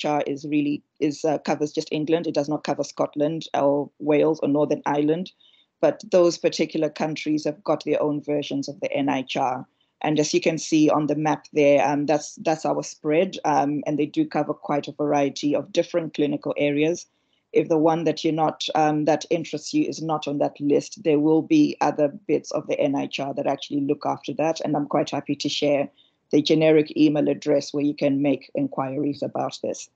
NIHR is really is uh, covers just England. It does not cover Scotland or Wales or Northern Ireland, but those particular countries have got their own versions of the NIHR. And as you can see on the map there, um, that's that's our spread, um, and they do cover quite a variety of different clinical areas. If the one that you're not um, that interests you is not on that list, there will be other bits of the NIHR that actually look after that, and I'm quite happy to share the generic email address where you can make inquiries about this.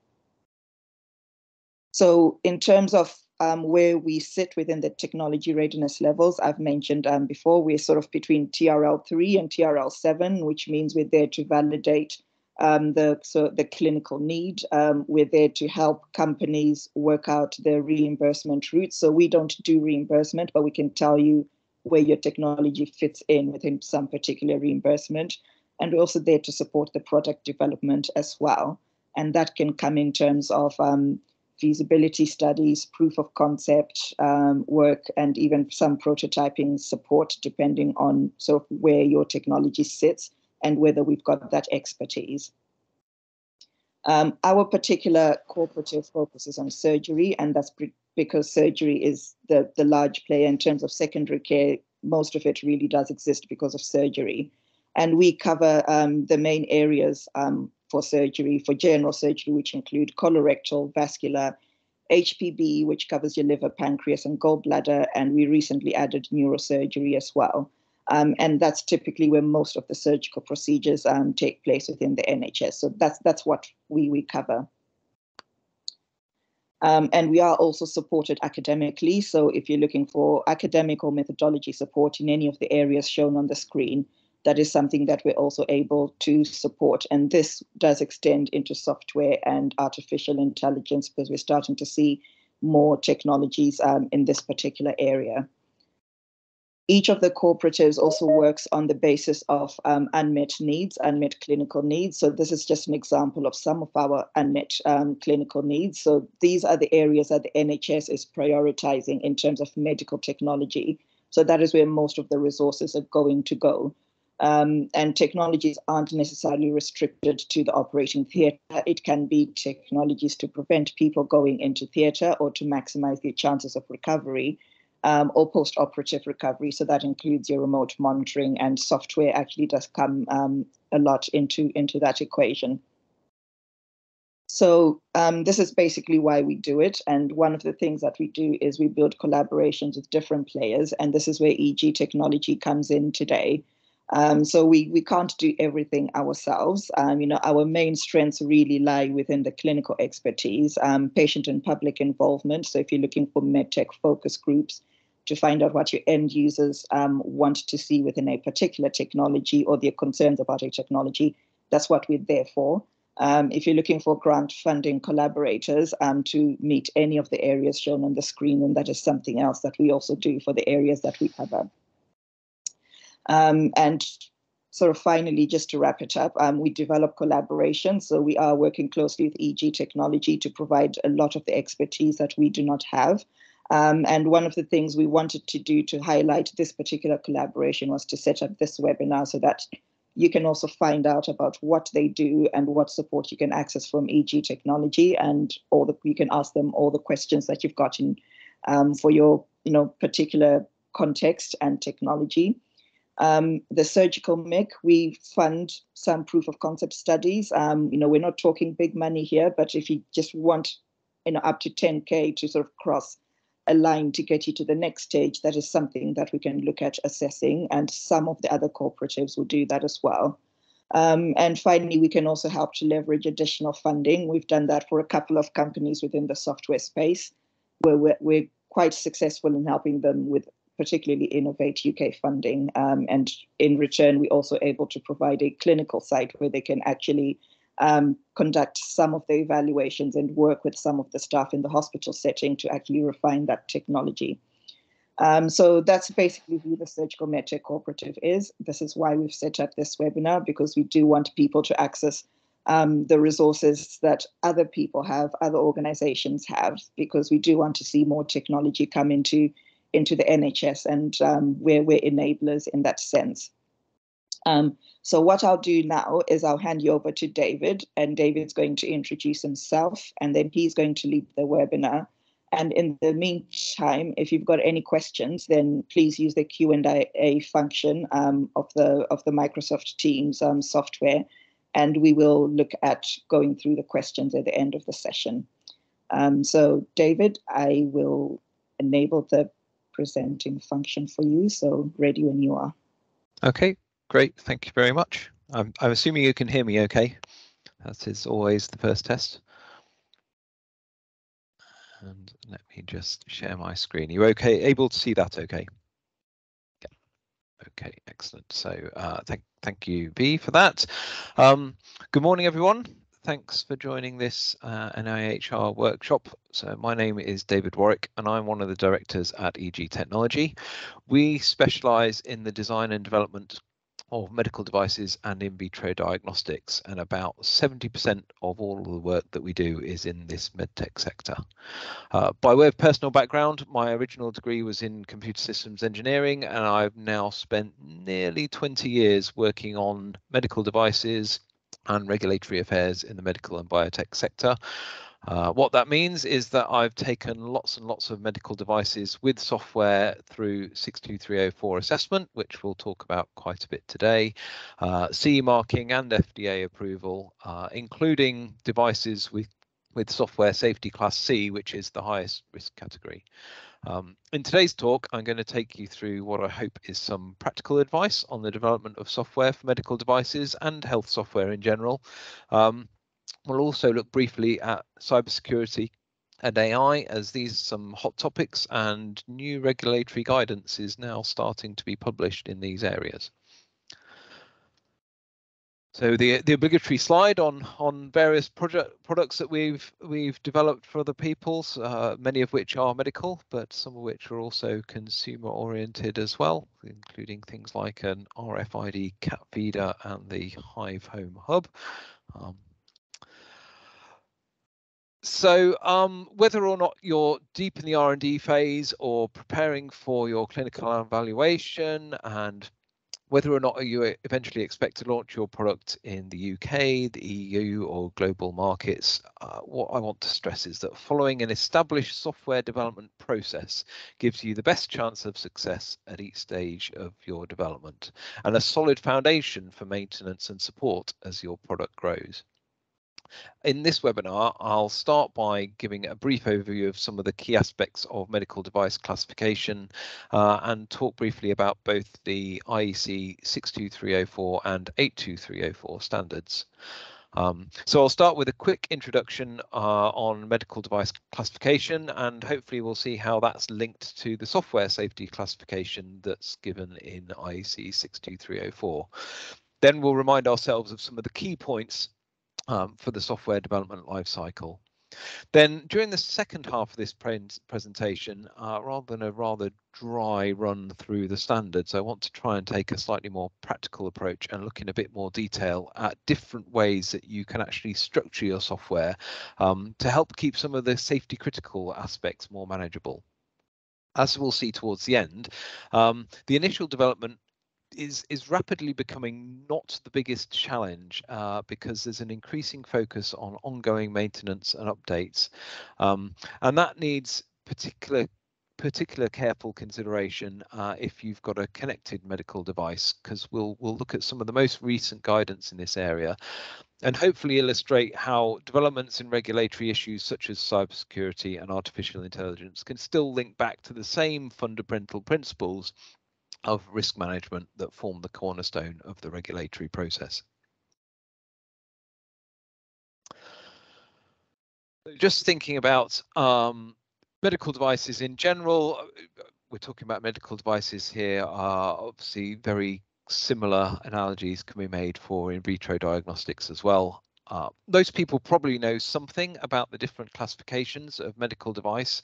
So in terms of um, where we sit within the technology readiness levels, I've mentioned um, before, we're sort of between TRL3 and TRL7, which means we're there to validate um, the, so the clinical need. Um, we're there to help companies work out their reimbursement routes. So we don't do reimbursement, but we can tell you where your technology fits in within some particular reimbursement. And we're also there to support the product development as well. And that can come in terms of um, feasibility studies, proof of concept um, work, and even some prototyping support, depending on sort of where your technology sits and whether we've got that expertise. Um, our particular cooperative focuses on surgery, and that's because surgery is the, the large player in terms of secondary care. Most of it really does exist because of surgery. And we cover um, the main areas um, for surgery, for general surgery, which include colorectal, vascular, HPB, which covers your liver, pancreas, and gallbladder. And we recently added neurosurgery as well. Um, and that's typically where most of the surgical procedures um, take place within the NHS. So that's that's what we we cover. Um, and we are also supported academically. So if you're looking for academic or methodology support in any of the areas shown on the screen, that is something that we're also able to support. And this does extend into software and artificial intelligence because we're starting to see more technologies um, in this particular area. Each of the cooperatives also works on the basis of um, unmet needs, unmet clinical needs. So this is just an example of some of our unmet um, clinical needs. So these are the areas that the NHS is prioritizing in terms of medical technology. So that is where most of the resources are going to go. Um, and technologies aren't necessarily restricted to the operating theatre. It can be technologies to prevent people going into theatre or to maximize their chances of recovery um, or post operative recovery. So that includes your remote monitoring, and software actually does come um, a lot into, into that equation. So um, this is basically why we do it. And one of the things that we do is we build collaborations with different players. And this is where EG technology comes in today. Um, so we we can't do everything ourselves. Um, you know, our main strengths really lie within the clinical expertise, um, patient and public involvement. So if you're looking for medtech focus groups to find out what your end users um, want to see within a particular technology or their concerns about a technology, that's what we're there for. Um, if you're looking for grant funding collaborators um, to meet any of the areas shown on the screen, then that is something else that we also do for the areas that we cover. Um, and sort of finally, just to wrap it up, um, we develop collaboration. So we are working closely with EG Technology to provide a lot of the expertise that we do not have. Um, and one of the things we wanted to do to highlight this particular collaboration was to set up this webinar so that you can also find out about what they do and what support you can access from EG Technology, and all the you can ask them all the questions that you've got in um, for your you know particular context and technology. Um, the surgical MIC, we fund some proof of concept studies. Um, you know, we're not talking big money here, but if you just want, you know, up to 10K to sort of cross a line to get you to the next stage, that is something that we can look at assessing. And some of the other cooperatives will do that as well. Um, and finally, we can also help to leverage additional funding. We've done that for a couple of companies within the software space where we're, we're quite successful in helping them with particularly Innovate UK funding. Um, and in return, we're also able to provide a clinical site where they can actually um, conduct some of the evaluations and work with some of the staff in the hospital setting to actually refine that technology. Um, so that's basically who the Surgical MedTech Cooperative is. This is why we've set up this webinar because we do want people to access um, the resources that other people have, other organizations have, because we do want to see more technology come into into the NHS, and um, we're, we're enablers in that sense. Um, so what I'll do now is I'll hand you over to David, and David's going to introduce himself, and then he's going to lead the webinar. And in the meantime, if you've got any questions, then please use the Q and A function um, of the of the Microsoft Teams um, software, and we will look at going through the questions at the end of the session. Um, so, David, I will enable the presenting function for you. So, ready when you are. Okay, great. Thank you very much. I'm, I'm assuming you can hear me okay. That is always the first test. And let me just share my screen. You okay? Able to see that okay? Okay, excellent. So uh, thank, thank you, B, for that. Um, good morning, everyone. Thanks for joining this uh, NIHR workshop. So my name is David Warwick and I'm one of the directors at EG Technology. We specialise in the design and development of medical devices and in vitro diagnostics, and about 70% of all of the work that we do is in this medtech sector. Uh, by way of personal background, my original degree was in computer systems engineering, and I've now spent nearly 20 years working on medical devices and regulatory affairs in the medical and biotech sector. Uh, what that means is that I've taken lots and lots of medical devices with software through 62304 assessment, which we'll talk about quite a bit today, uh, CE marking and FDA approval, uh, including devices with, with software safety class C, which is the highest risk category. Um, in today's talk, I'm going to take you through what I hope is some practical advice on the development of software for medical devices and health software in general. Um, We'll also look briefly at cybersecurity and AI as these are some hot topics and new regulatory guidance is now starting to be published in these areas. So the the obligatory slide on on various project products that we've we've developed for other peoples, uh, many of which are medical, but some of which are also consumer oriented as well, including things like an RFID cat feeder and the Hive Home Hub. Um, so um, whether or not you're deep in the R&D phase or preparing for your clinical evaluation and whether or not you eventually expect to launch your product in the UK, the EU or global markets, uh, what I want to stress is that following an established software development process gives you the best chance of success at each stage of your development and a solid foundation for maintenance and support as your product grows. In this webinar, I'll start by giving a brief overview of some of the key aspects of medical device classification uh, and talk briefly about both the IEC 62304 and 82304 standards. Um, so I'll start with a quick introduction uh, on medical device classification and hopefully we'll see how that's linked to the software safety classification that's given in IEC 62304. Then we'll remind ourselves of some of the key points um, for the software development lifecycle. Then during the second half of this pre presentation, uh, rather than a rather dry run through the standards, I want to try and take a slightly more practical approach and look in a bit more detail at different ways that you can actually structure your software um, to help keep some of the safety critical aspects more manageable as we'll see towards the end, um, the initial development is is rapidly becoming not the biggest challenge uh, because there's an increasing focus on ongoing maintenance and updates, um, and that needs particular particular careful consideration uh, if you've got a connected medical device because we'll we'll look at some of the most recent guidance in this area and hopefully illustrate how developments in regulatory issues such as cybersecurity and artificial intelligence can still link back to the same fundamental principles of risk management that form the cornerstone of the regulatory process. Just thinking about um, medical devices in general, uh, we're talking about medical devices here are obviously very similar analogies can be made for in vitro diagnostics as well. Uh, those people probably know something about the different classifications of medical device.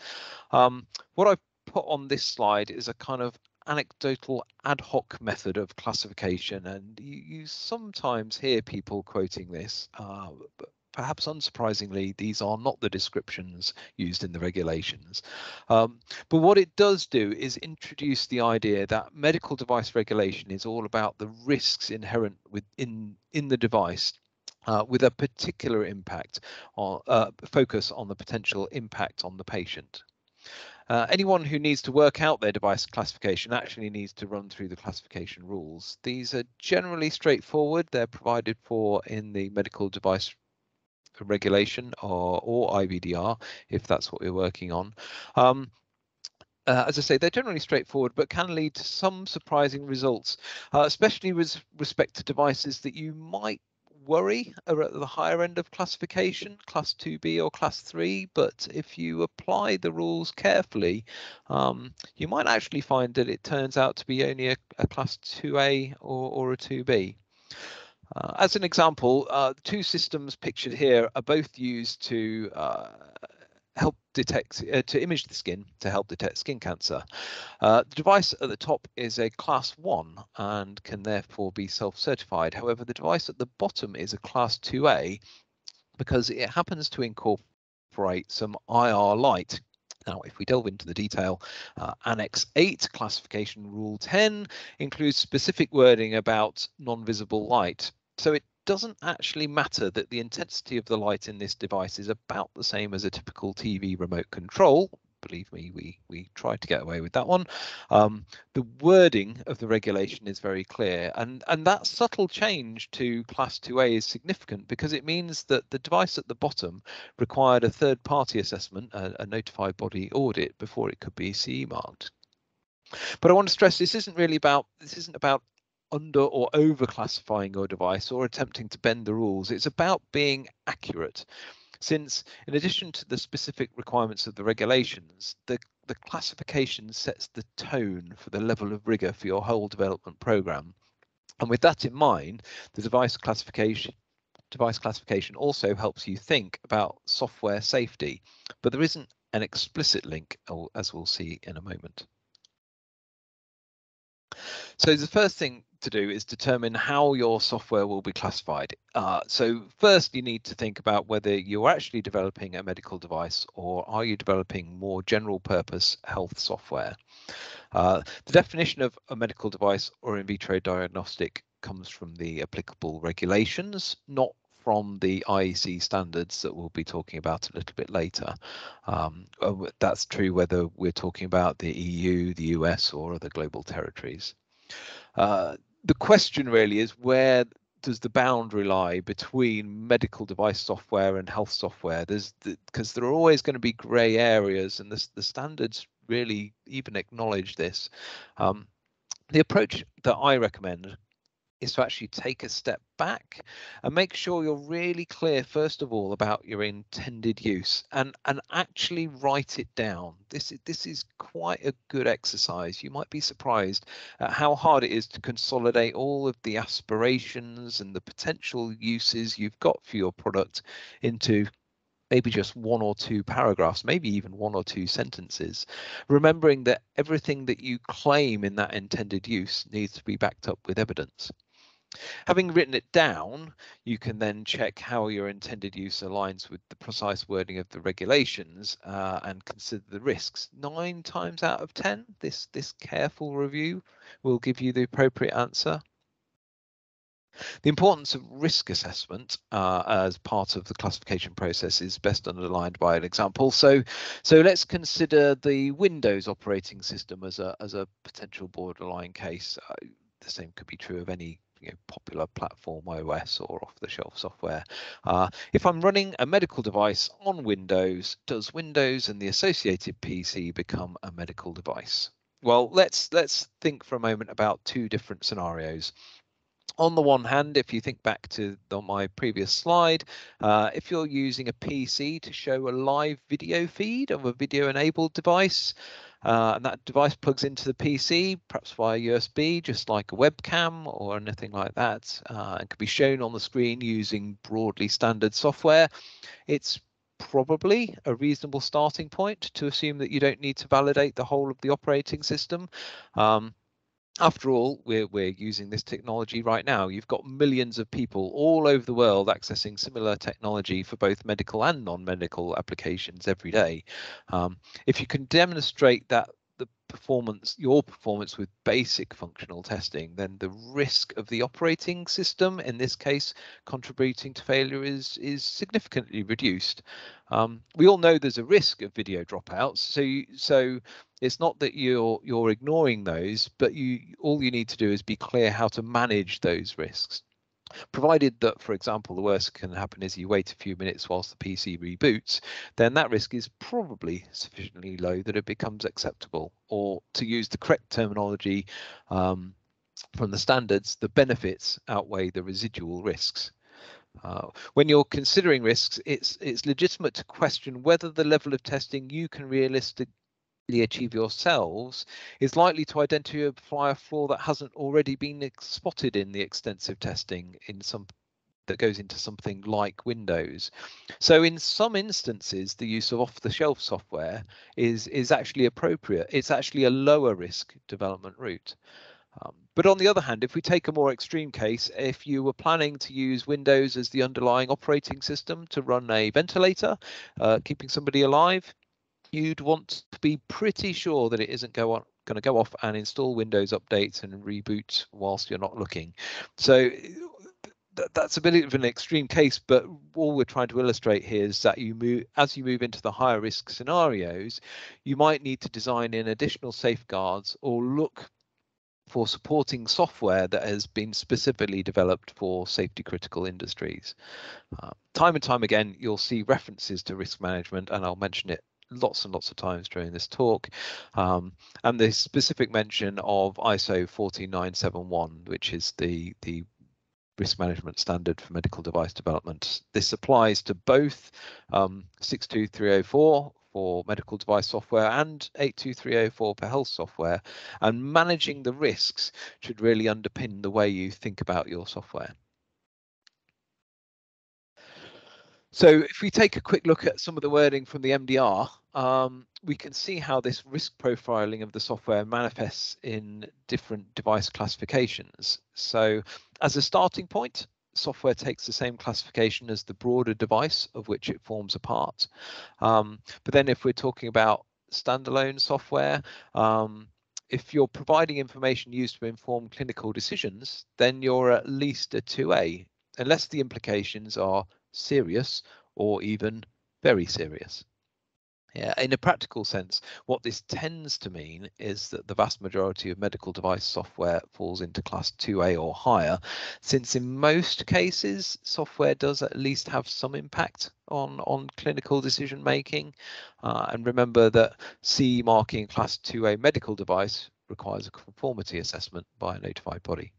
Um, what I've put on this slide is a kind of anecdotal ad hoc method of classification, and you, you sometimes hear people quoting this, uh, perhaps unsurprisingly, these are not the descriptions used in the regulations. Um, but what it does do is introduce the idea that medical device regulation is all about the risks inherent within in the device uh, with a particular impact on uh, focus on the potential impact on the patient. Uh, anyone who needs to work out their device classification actually needs to run through the classification rules. These are generally straightforward. They're provided for in the medical device regulation or, or IVDR, if that's what we're working on. Um, uh, as I say, they're generally straightforward, but can lead to some surprising results, uh, especially with respect to devices that you might worry are at the higher end of classification, class 2B or class 3. But if you apply the rules carefully, um, you might actually find that it turns out to be only a, a class 2A or, or a 2B. Uh, as an example, uh, two systems pictured here are both used to uh, help detect uh, to image the skin to help detect skin cancer. Uh, the device at the top is a class 1 and can therefore be self-certified. However, the device at the bottom is a class 2A because it happens to incorporate some IR light. Now, if we delve into the detail, uh, Annex 8 classification rule 10 includes specific wording about non-visible light. So it doesn't actually matter that the intensity of the light in this device is about the same as a typical TV remote control. Believe me, we we tried to get away with that one. Um, the wording of the regulation is very clear, and and that subtle change to Class 2A is significant because it means that the device at the bottom required a third-party assessment, a, a notified body audit, before it could be CE marked. But I want to stress this isn't really about this isn't about under or over classifying your device or attempting to bend the rules. It's about being accurate. Since, in addition to the specific requirements of the regulations, the, the classification sets the tone for the level of rigor for your whole development program. And with that in mind, the device classification device classification also helps you think about software safety, but there isn't an explicit link, as we'll see in a moment. So the first thing to do is determine how your software will be classified. Uh, so first you need to think about whether you're actually developing a medical device or are you developing more general purpose health software. Uh, the definition of a medical device or in vitro diagnostic comes from the applicable regulations, not from the IEC standards that we'll be talking about a little bit later. Um, uh, that's true whether we're talking about the EU, the US, or other global territories. Uh, the question really is where does the boundary lie between medical device software and health software? There's because the, there are always going to be grey areas, and the, the standards really even acknowledge this. Um, the approach that I recommend is to actually take a step back and make sure you're really clear first of all about your intended use and and actually write it down this this is quite a good exercise you might be surprised at how hard it is to consolidate all of the aspirations and the potential uses you've got for your product into maybe just one or two paragraphs, maybe even one or two sentences, remembering that everything that you claim in that intended use needs to be backed up with evidence. Having written it down, you can then check how your intended use aligns with the precise wording of the regulations uh, and consider the risks. Nine times out of 10, this, this careful review will give you the appropriate answer. The importance of risk assessment uh, as part of the classification process is best underlined by an example. So, so let's consider the Windows operating system as a as a potential borderline case. Uh, the same could be true of any you know, popular platform OS or off-the-shelf software. Uh, if I'm running a medical device on Windows, does Windows and the associated PC become a medical device? Well, let's let's think for a moment about two different scenarios. On the one hand, if you think back to my previous slide, uh, if you're using a PC to show a live video feed of a video-enabled device, uh, and that device plugs into the PC, perhaps via USB, just like a webcam or anything like that, uh, and can be shown on the screen using broadly standard software. It's probably a reasonable starting point to assume that you don't need to validate the whole of the operating system. Um, after all, we're, we're using this technology right now. You've got millions of people all over the world accessing similar technology for both medical and non-medical applications every day. Um, if you can demonstrate that performance, your performance with basic functional testing, then the risk of the operating system, in this case, contributing to failure is is significantly reduced. Um, we all know there's a risk of video dropouts, so you, so it's not that you're you're ignoring those, but you all you need to do is be clear how to manage those risks provided that, for example, the worst can happen is you wait a few minutes whilst the PC reboots, then that risk is probably sufficiently low that it becomes acceptable. Or to use the correct terminology um, from the standards, the benefits outweigh the residual risks. Uh, when you're considering risks, it's it's legitimate to question whether the level of testing you can realistic, achieve yourselves is likely to identify a flaw that hasn't already been spotted in the extensive testing in some that goes into something like Windows. So in some instances, the use of off-the-shelf software is is actually appropriate. It's actually a lower risk development route. Um, but on the other hand, if we take a more extreme case, if you were planning to use Windows as the underlying operating system to run a ventilator, uh, keeping somebody alive, you'd want to be pretty sure that it isn't go on going to go off and install Windows updates and reboot whilst you're not looking. So that's a bit of an extreme case, but all we're trying to illustrate here is that you move as you move into the higher risk scenarios, you might need to design in additional safeguards or look for supporting software that has been specifically developed for safety critical industries. Uh, time and time again, you'll see references to risk management, and I'll mention it lots and lots of times during this talk. Um, and the specific mention of ISO 14971, which is the, the risk management standard for medical device development. This applies to both um, 62304 for medical device software and 82304 for health software. And managing the risks should really underpin the way you think about your software. So if we take a quick look at some of the wording from the MDR, um, we can see how this risk profiling of the software manifests in different device classifications. So as a starting point, software takes the same classification as the broader device of which it forms a part. Um, but then if we're talking about standalone software, um, if you're providing information used to inform clinical decisions, then you're at least a 2A, unless the implications are serious or even very serious. Yeah, in a practical sense, what this tends to mean is that the vast majority of medical device software falls into class 2A or higher, since in most cases, software does at least have some impact on, on clinical decision making. Uh, and remember that CE marking class 2A medical device requires a conformity assessment by a notified body.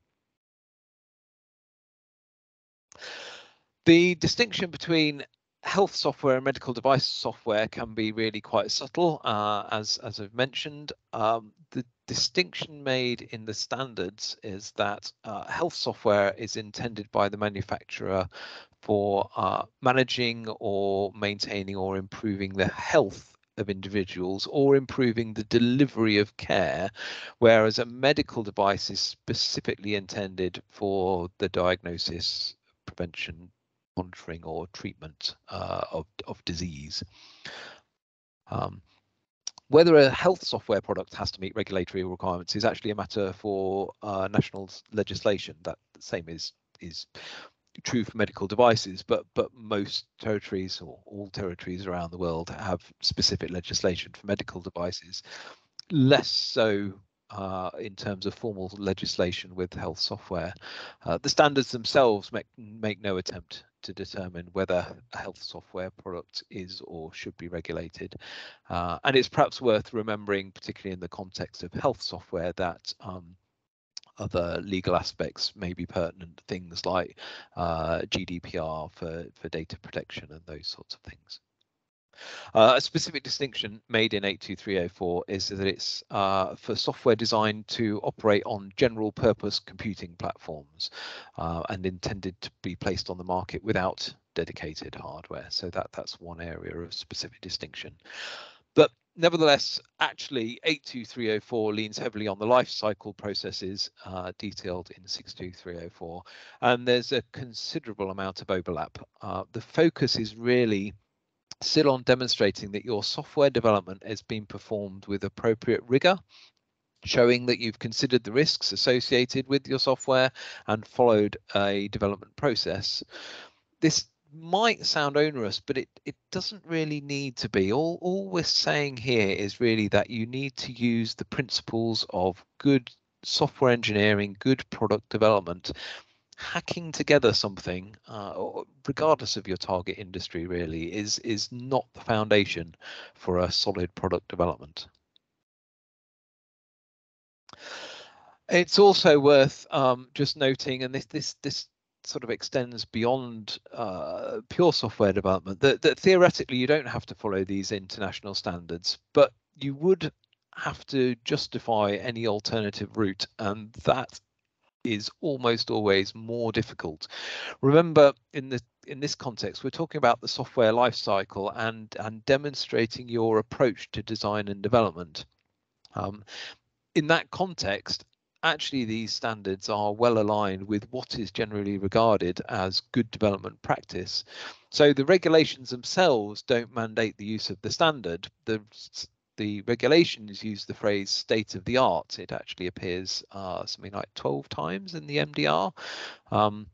The distinction between health software and medical device software can be really quite subtle, uh, as as I've mentioned. Um, the distinction made in the standards is that uh, health software is intended by the manufacturer for uh, managing or maintaining or improving the health of individuals or improving the delivery of care, whereas a medical device is specifically intended for the diagnosis, prevention, monitoring or treatment uh, of, of disease. Um, whether a health software product has to meet regulatory requirements is actually a matter for uh, national legislation. That same is is true for medical devices, but but most territories or all territories around the world have specific legislation for medical devices. Less so uh, in terms of formal legislation with health software. Uh, the standards themselves make, make no attempt to determine whether a health software product is or should be regulated. Uh, and it's perhaps worth remembering, particularly in the context of health software, that um, other legal aspects may be pertinent, things like uh, GDPR for, for data protection and those sorts of things. Uh, a specific distinction made in 82304 is that it's uh, for software designed to operate on general purpose computing platforms uh, and intended to be placed on the market without dedicated hardware. So that that's one area of specific distinction. But nevertheless, actually, 82304 leans heavily on the life cycle processes uh, detailed in 62304, and there's a considerable amount of overlap. Uh, the focus is really still on demonstrating that your software development has been performed with appropriate rigor showing that you've considered the risks associated with your software and followed a development process. This might sound onerous, but it, it doesn't really need to be. All, all we're saying here is really that you need to use the principles of good software engineering, good product development, hacking together something, uh, regardless of your target industry, really is is not the foundation for a solid product development. It's also worth um, just noting, and this this this sort of extends beyond uh, pure software development that, that theoretically you don't have to follow these international standards, but you would have to justify any alternative route, and that is almost always more difficult. Remember, in the in this context, we're talking about the software lifecycle and and demonstrating your approach to design and development. Um, in that context, actually these standards are well aligned with what is generally regarded as good development practice. So the regulations themselves don't mandate the use of the standard. The the regulations use the phrase state of the art. It actually appears uh, something like 12 times in the MDR. Um,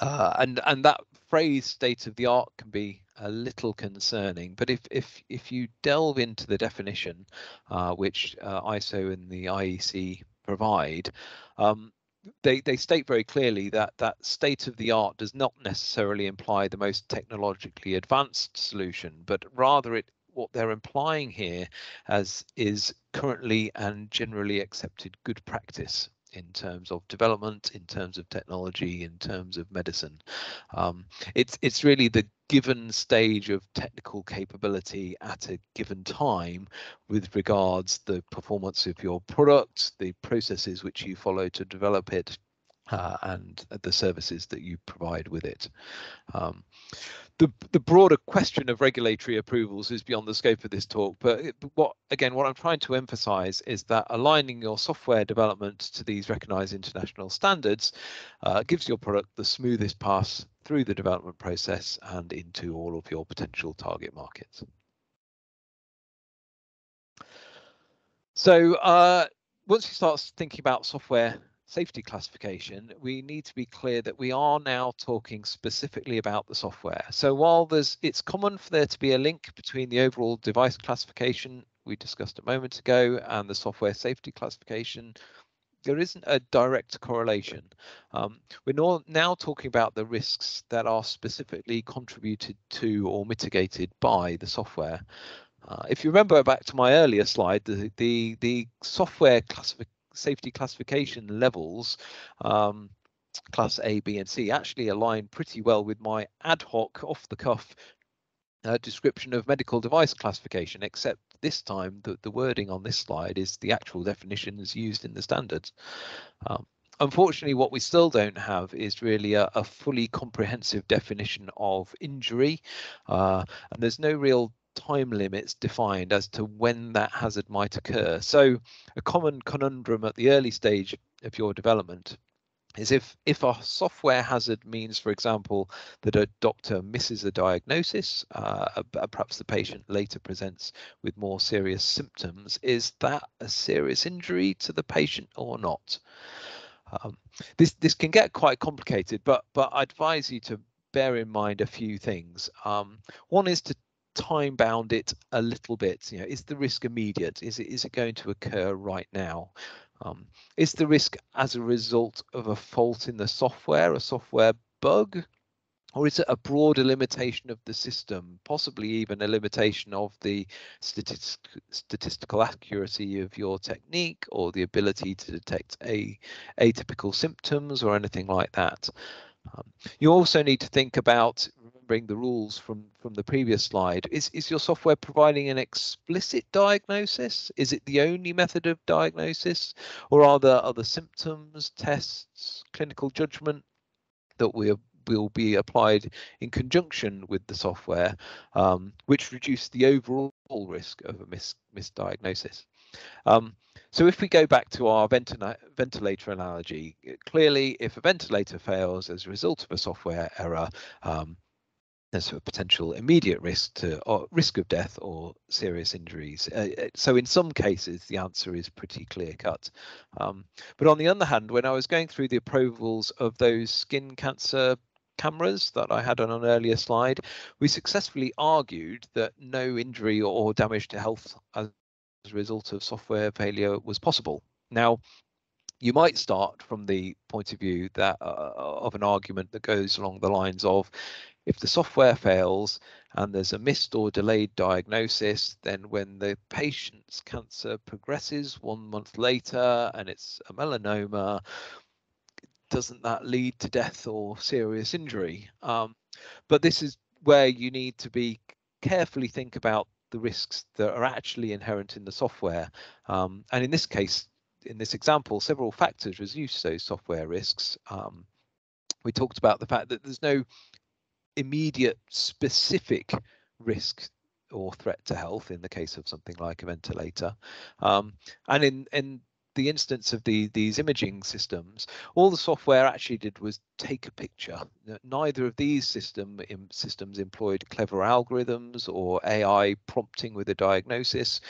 uh, and and that phrase state of the art can be a little concerning but if if if you delve into the definition uh, which uh, ISO and the IEC provide, um, they, they state very clearly that that state of the art does not necessarily imply the most technologically advanced solution, but rather it what they're implying here as is currently and generally accepted good practice in terms of development, in terms of technology, in terms of medicine. Um, it's it's really the given stage of technical capability at a given time with regards the performance of your product, the processes which you follow to develop it, uh, and the services that you provide with it. Um, the the broader question of regulatory approvals is beyond the scope of this talk but what again what i'm trying to emphasize is that aligning your software development to these recognized international standards uh, gives your product the smoothest pass through the development process and into all of your potential target markets so uh, once you start thinking about software safety classification, we need to be clear that we are now talking specifically about the software. So while there's it's common for there to be a link between the overall device classification we discussed a moment ago and the software safety classification, there isn't a direct correlation. Um, we're now talking about the risks that are specifically contributed to or mitigated by the software. Uh, if you remember back to my earlier slide, the the, the software classification safety classification levels, um, class A, B, and C, actually align pretty well with my ad hoc, off the cuff uh, description of medical device classification, except this time the, the wording on this slide is the actual definitions used in the standards. Um, unfortunately, what we still don't have is really a, a fully comprehensive definition of injury, uh, and there's no real time limits defined as to when that hazard might occur. So a common conundrum at the early stage of your development is if if a software hazard means, for example, that a doctor misses a diagnosis, uh, perhaps the patient later presents with more serious symptoms, is that a serious injury to the patient or not? Um, this this can get quite complicated, but but I advise you to bear in mind a few things. Um, one is to time bound it a little bit you know is the risk immediate? Is it is it going to occur right now? Um, is the risk as a result of a fault in the software a software bug? Or is it a broader limitation of the system possibly even a limitation of the statistic, statistical accuracy of your technique or the ability to detect a atypical symptoms or anything like that? Um, you also need to think about remembering the rules from from the previous slide. Is is your software providing an explicit diagnosis? Is it the only method of diagnosis? Or are there other symptoms tests clinical judgment that we're will be applied in conjunction with the software, um, which reduce the overall risk of a mis misdiagnosis. Um, so if we go back to our ventilator analogy, clearly if a ventilator fails as a result of a software error, um, there's a potential immediate risk to or risk of death or serious injuries. Uh, uh, so in some cases, the answer is pretty clear cut. Um, but on the other hand, when I was going through the approvals of those skin cancer cameras that I had on an earlier slide, we successfully argued that no injury or damage to health as a result of software failure was possible. Now, you might start from the point of view that uh, of an argument that goes along the lines of if the software fails and there's a missed or delayed diagnosis, then when the patient's cancer progresses one month later and it's a melanoma, doesn't that lead to death or serious injury? Um, but this is where you need to be carefully think about the risks that are actually inherent in the software. Um, and in this case, in this example, several factors reduce those software risks. Um, we talked about the fact that there's no immediate specific risk or threat to health in the case of something like a ventilator. Um, and in, in the instance of the, these imaging systems, all the software actually did was take a picture. Neither of these system systems employed clever algorithms or AI prompting with a diagnosis.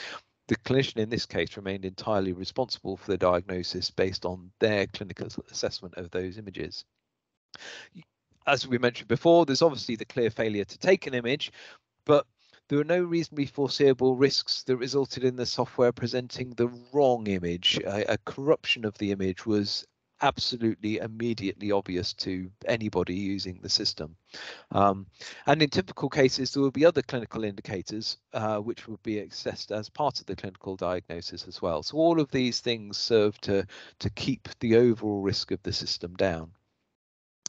The clinician in this case remained entirely responsible for the diagnosis based on their clinical assessment of those images as we mentioned before, there's obviously the clear failure to take an image, but there are no reasonably foreseeable risks that resulted in the software presenting the wrong image. A, a, corruption of the image was absolutely immediately obvious to anybody using the system. Um, and in typical cases, there will be other clinical indicators uh, which will be assessed as part of the clinical diagnosis as well. So all of these things serve to, to keep the overall risk of the system down.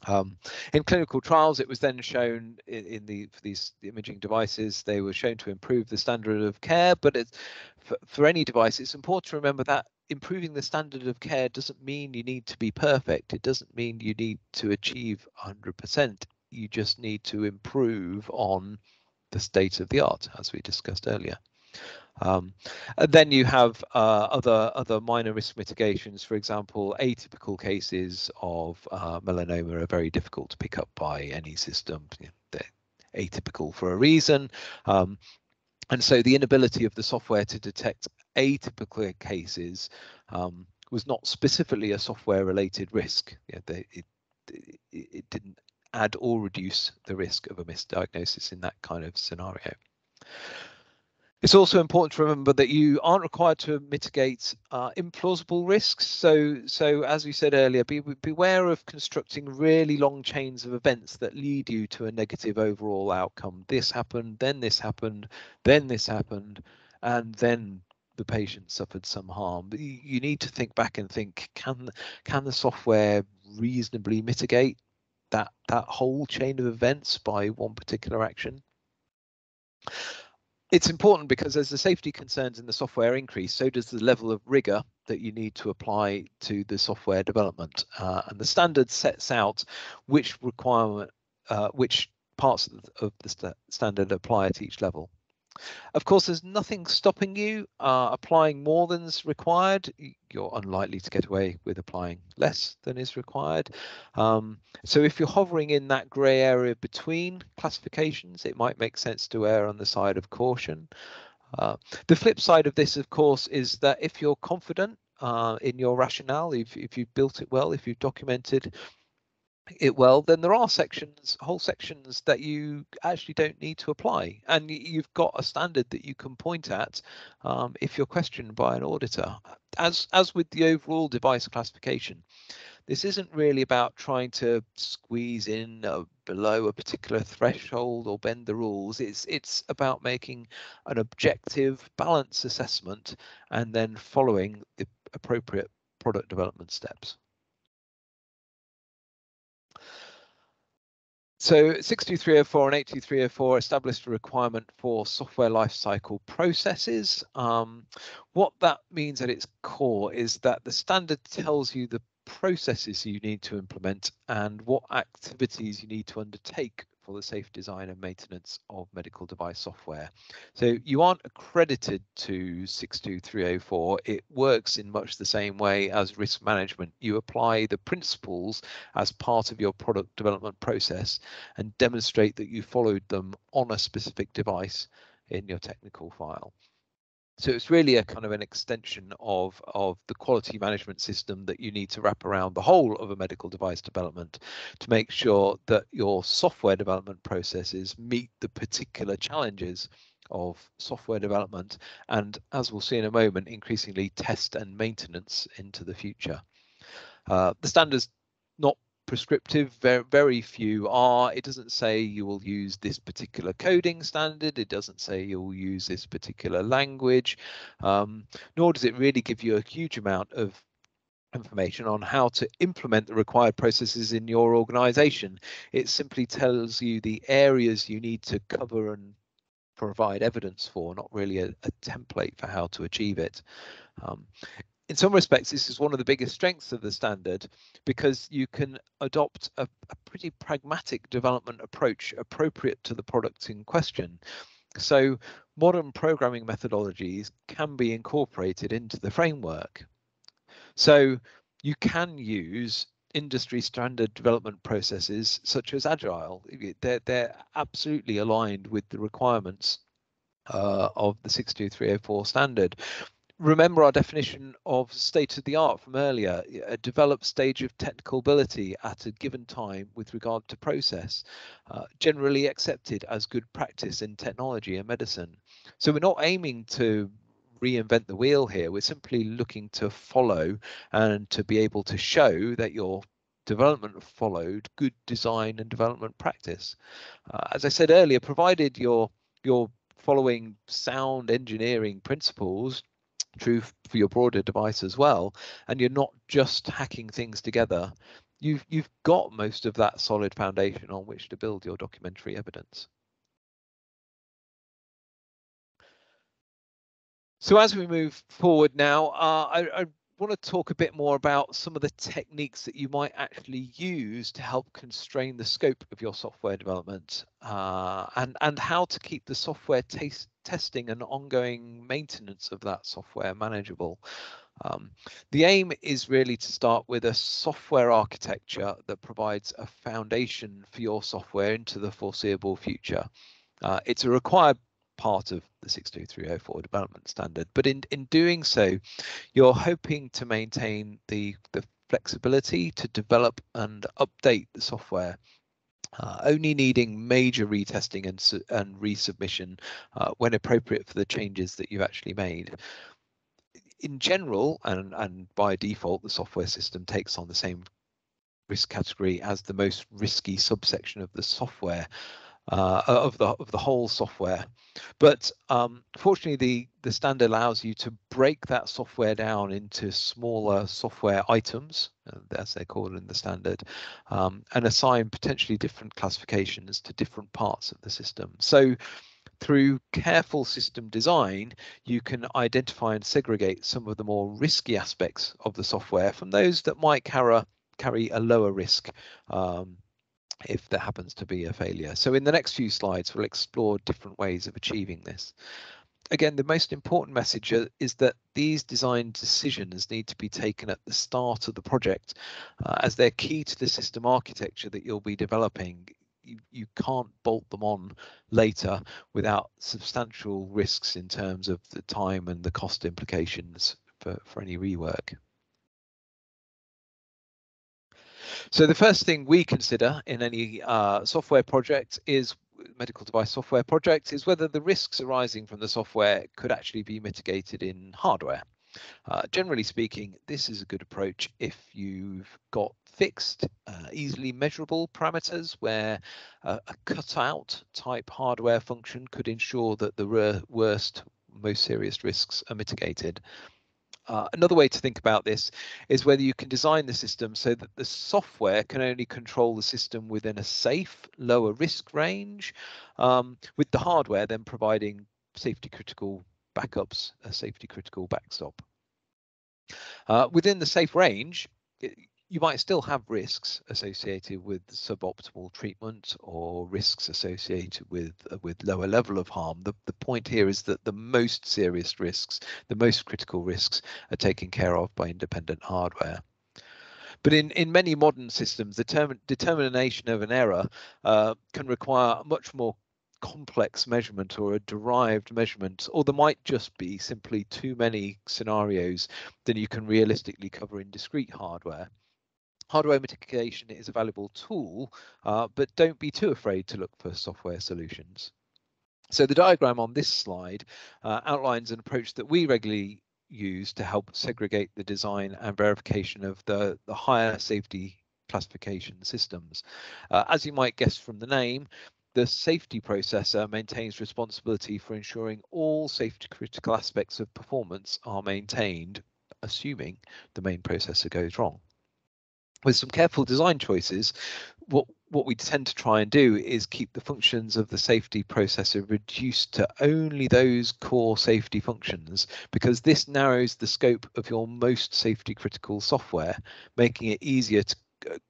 Um, in clinical trials, it was then shown in, in the for these the imaging devices, they were shown to improve the standard of care. But it's, for, for any device, it's important to remember that improving the standard of care doesn't mean you need to be perfect. It doesn't mean you need to achieve 100%. You just need to improve on the state of the art, as we discussed earlier. Um, and then you have uh, other other minor risk mitigations. For example, atypical cases of uh, melanoma are very difficult to pick up by any system. They're atypical for a reason. Um, and so the inability of the software to detect atypical cases um, was not specifically a software related risk. They, it, it didn't add or reduce the risk of a misdiagnosis in that kind of scenario. It's also important to remember that you aren't required to mitigate uh, implausible risks. So, so as we said earlier, be, beware of constructing really long chains of events that lead you to a negative overall outcome. This happened, then this happened, then this happened, and then the patient suffered some harm. You, you need to think back and think: can can the software reasonably mitigate that that whole chain of events by one particular action? It's important because as the safety concerns in the software increase, so does the level of rigor that you need to apply to the software development. Uh, and the standard sets out which requirement, uh, which parts of the, st standard apply at each level. Of course, there's nothing stopping you uh, applying more than is required. You're unlikely to get away with applying less than is required. Um, so if you're hovering in that grey area between classifications, it might make sense to err on the side of caution. Uh, the flip side of this, of course, is that if you're confident uh, in your rationale, if, if you've built it well, if you've documented it well, then there are sections, whole sections that you actually don't need to apply, and you've got a standard that you can point at um, if you're questioned by an auditor. As as with the overall device classification, this isn't really about trying to squeeze in uh, below a particular threshold or bend the rules. It's it's about making an objective, balanced assessment and then following the appropriate product development steps. So 62304 and 82304 established a requirement for software lifecycle processes. Um, what that means at its core is that the standard tells you the processes you need to implement and what activities you need to undertake for the safe design and maintenance of medical device software. So you aren't accredited to 62304. It works in much the same way as risk management. You apply the principles as part of your product development process and demonstrate that you followed them on a specific device in your technical file. So it's really a kind of an extension of, of the quality management system that you need to wrap around the whole of a medical device development to make sure that your software development processes meet the particular challenges of software development and as we'll see in a moment increasingly test and maintenance into the future. Uh, the standards prescriptive. Very, very few are. It doesn't say you will use this particular coding standard. It doesn't say you'll use this particular language, um, nor does it really give you a huge amount of information on how to implement the required processes in your organization. It simply tells you the areas you need to cover and provide evidence for, not really a, a template for how to achieve it. Um, in some respects, this is one of the biggest strengths of the standard because you can adopt a, a, pretty pragmatic development approach appropriate to the product in question. So modern programming methodologies can be incorporated into the framework. So you can use industry standard development processes such as Agile. They're, they're absolutely aligned with the requirements uh, of the 62304 standard remember our definition of state of the art from earlier. A developed stage of technical ability at a given time with regard to process uh, generally accepted as good practice in technology and medicine. So we're not aiming to reinvent the wheel here. We're simply looking to follow and to be able to show that your development followed good design and development practice. Uh, as i said earlier provided you're you're following sound engineering principles true for your broader device as well and you're not just hacking things together. You've you've got most of that solid foundation on which to build your documentary evidence. So as we move forward now uh, I, I want to talk a bit more about some of the techniques that you might actually use to help constrain the scope of your software development uh, and and how to keep the software taste, testing and ongoing maintenance of that software manageable. Um, the aim is really to start with a software architecture that provides a foundation for your software into the foreseeable future. Uh, it's a required part of the 62304 development standard. But in, in doing so, you're hoping to maintain the, the flexibility to develop and update the software uh, only needing major retesting and, and resubmission uh, when appropriate for the changes that you've actually made. In general, and, and by default, the software system takes on the same risk category as the most risky subsection of the software uh, of the of the whole software. But um, fortunately, the the standard allows you to break that software down into smaller software items, uh, as they're called in the standard, um, and assign potentially different classifications to different parts of the system. So through careful system design, you can identify and segregate some of the more risky aspects of the software from those that might carry, carry a lower risk um, if there happens to be a failure. So in the next few slides, we'll explore different ways of achieving this. Again, the most important message is that these design decisions need to be taken at the start of the project uh, as they're key to the system architecture that you'll be developing. You, you can't bolt them on later without substantial risks in terms of the time and the cost implications for, for any rework. So the first thing we consider in any uh, software project is medical device software project is whether the risks arising from the software could actually be mitigated in hardware. Uh, generally speaking, this is a good approach if you've got fixed, uh, easily measurable parameters where uh, a cutout type hardware function could ensure that the worst, most serious risks are mitigated. Uh, another way to think about this is whether you can design the system so that the software can only control the system within a safe, lower risk range, um, with the hardware then providing safety critical backups, a safety critical backstop. Uh, within the safe range, you might still have risks associated with suboptimal treatment or risks associated with uh, with lower level of harm. The, the point here is that the most serious risks, the most critical risks are taken care of by independent hardware. But in, in many modern systems, the term, determination of an error uh, can require much more complex measurement or a derived measurement, or there might just be simply too many scenarios than you can realistically cover in discrete hardware. Hardware mitigation is a valuable tool, uh, but don't be too afraid to look for software solutions. So the diagram on this slide uh, outlines an approach that we regularly use to help segregate the design and verification of the, the higher safety classification systems. Uh, as you might guess from the name, the safety processor maintains responsibility for ensuring all safety critical aspects of performance are maintained, assuming the main processor goes wrong. With some careful design choices, what what we tend to try and do is keep the functions of the safety processor reduced to only those core safety functions because this narrows the scope of your most safety critical software, making it easier to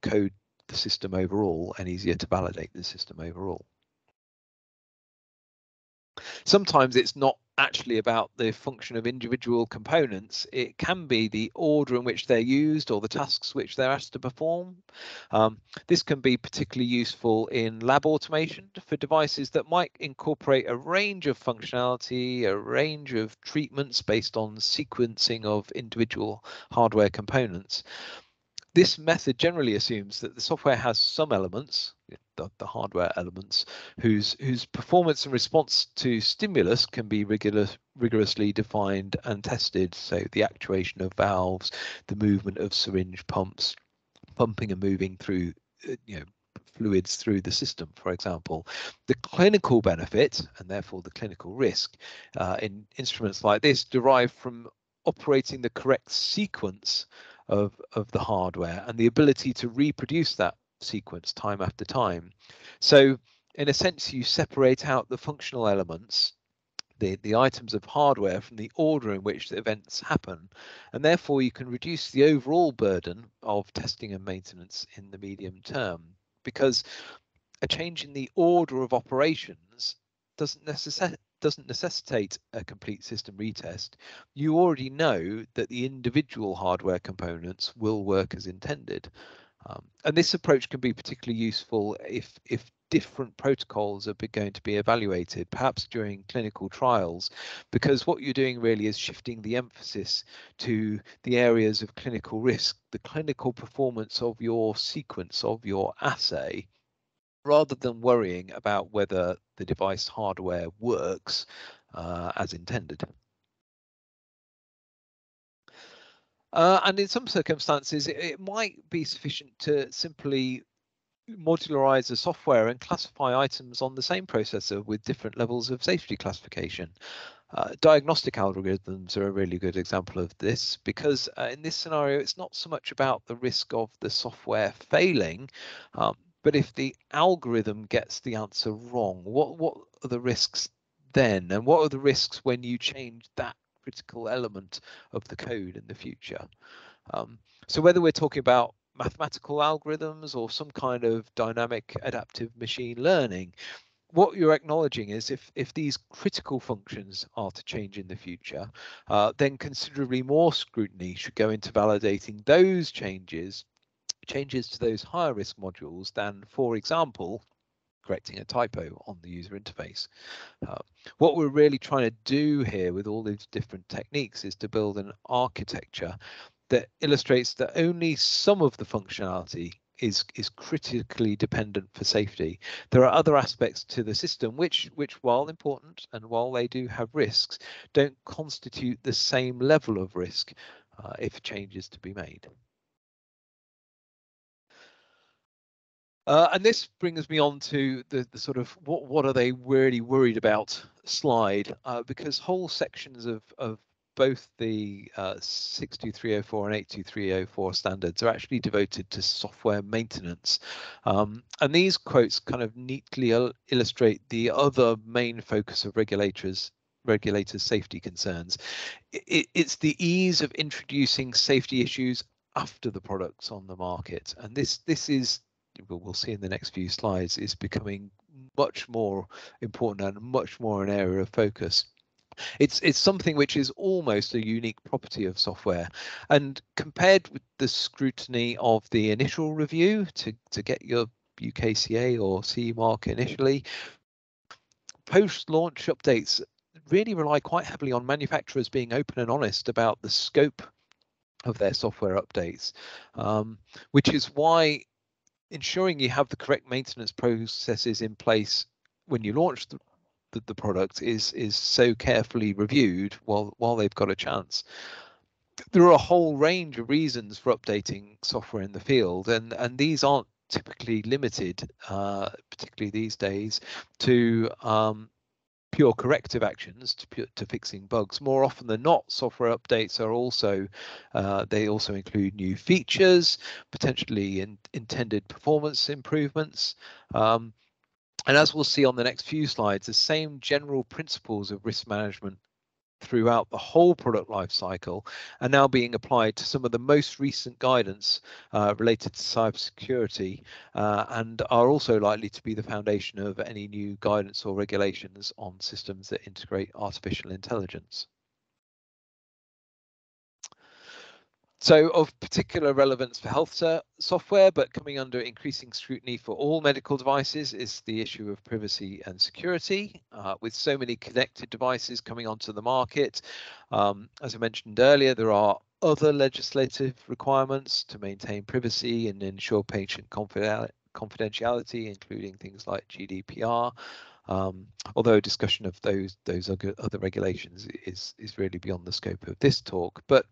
code the system overall and easier to validate the system overall. Sometimes it's not actually about the function of individual components. It can be the order in which they're used or the tasks which they're asked to perform. Um, this can be particularly useful in lab automation for devices that might incorporate a range of functionality, a range of treatments based on sequencing of individual hardware components. This method generally assumes that the software has some elements, the, the hardware elements, whose whose performance and response to stimulus can be regular, rigorously defined and tested. So the actuation of valves, the movement of syringe pumps, pumping and moving through, uh, you know, fluids through the system, for example. The clinical benefit and therefore the clinical risk uh, in instruments like this derive from operating the correct sequence of, of the hardware and the ability to reproduce that sequence time after time. So in a sense, you separate out the functional elements, the, the items of hardware from the order in which the events happen, and therefore you can reduce the overall burden of testing and maintenance in the medium term because a change in the order of operations doesn't necessarily doesn't necessitate a complete system retest, you already know that the individual hardware components will work as intended. Um, and this approach can be particularly useful if, if different protocols are going to be evaluated, perhaps during clinical trials, because what you're doing really is shifting the emphasis to the areas of clinical risk, the clinical performance of your sequence of your assay, rather than worrying about whether the device hardware works uh, as intended. Uh, and in some circumstances, it, it, might be sufficient to simply modularize the software and classify items on the same processor with different levels of safety classification. Uh, diagnostic algorithms are a really good example of this because uh, in this scenario, it's not so much about the risk of the software failing, um, but if the algorithm gets the answer wrong, what what are the risks then, and what are the risks when you change that critical element of the code in the future? Um, so whether we're talking about mathematical algorithms or some kind of dynamic adaptive machine learning, what you're acknowledging is if if these critical functions are to change in the future, uh, then considerably more scrutiny should go into validating those changes changes to those higher risk modules than, for example, correcting a typo on the user interface. Uh, what we're really trying to do here with all these different techniques is to build an architecture that illustrates that only some of the functionality is is critically dependent for safety. There are other aspects to the system which which while important and while they do have risks, don't constitute the same level of risk uh, if changes to be made. Uh, and this brings me on to the, the sort of what what are they really worried about slide uh, because whole sections of of both the uh, 62304 and 82304 standards are actually devoted to software maintenance. Um, and these quotes kind of neatly illustrate the other main focus of regulators regulators safety concerns. It, it's the ease of introducing safety issues after the product's on the market. And this this is we'll see in the next few slides is becoming much more important and much more an area of focus. It's it's something which is almost a unique property of software. And compared with the scrutiny of the initial review to to get your UKCA or CE mark initially post launch updates really rely quite heavily on manufacturers being open and honest about the scope of their software updates um, which is why ensuring you have the correct maintenance processes in place when you launch the, the, the product is is so carefully reviewed while while they've got a chance. There are a whole range of reasons for updating software in the field and and these aren't typically limited uh, particularly these days to um, pure corrective actions to, to fixing bugs. More often than not, software updates are also, uh, they also include new features, potentially in, intended performance improvements. Um, and as we'll see on the next few slides, the same general principles of risk management throughout the whole product life cycle are now being applied to some of the most recent guidance uh, related to cybersecurity uh, and are also likely to be the foundation of any new guidance or regulations on systems that integrate artificial intelligence. So of particular relevance for health software, but coming under increasing scrutiny for all medical devices is the issue of privacy and security. Uh, with so many connected devices coming onto the market, um, as I mentioned earlier, there are other legislative requirements to maintain privacy and ensure patient confidentiality, including things like GDPR. Um, although discussion of those those other regulations is is really beyond the scope of this talk, but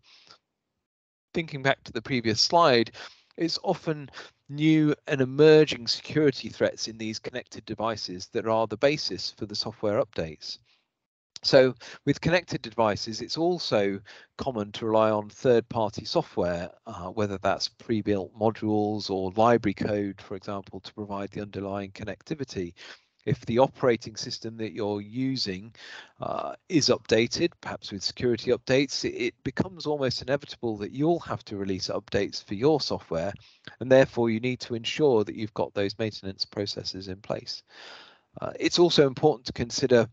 thinking back to the previous slide, it's often new and emerging security threats in these connected devices that are the basis for the software updates. So with connected devices, it's also common to rely on third-party software, uh, whether that's pre-built modules or library code, for example, to provide the underlying connectivity if the operating system that you're using uh, is updated, perhaps with security updates, it, becomes almost inevitable that you'll have to release updates for your software, and therefore you need to ensure that you've got those maintenance processes in place. Uh, it's also important to consider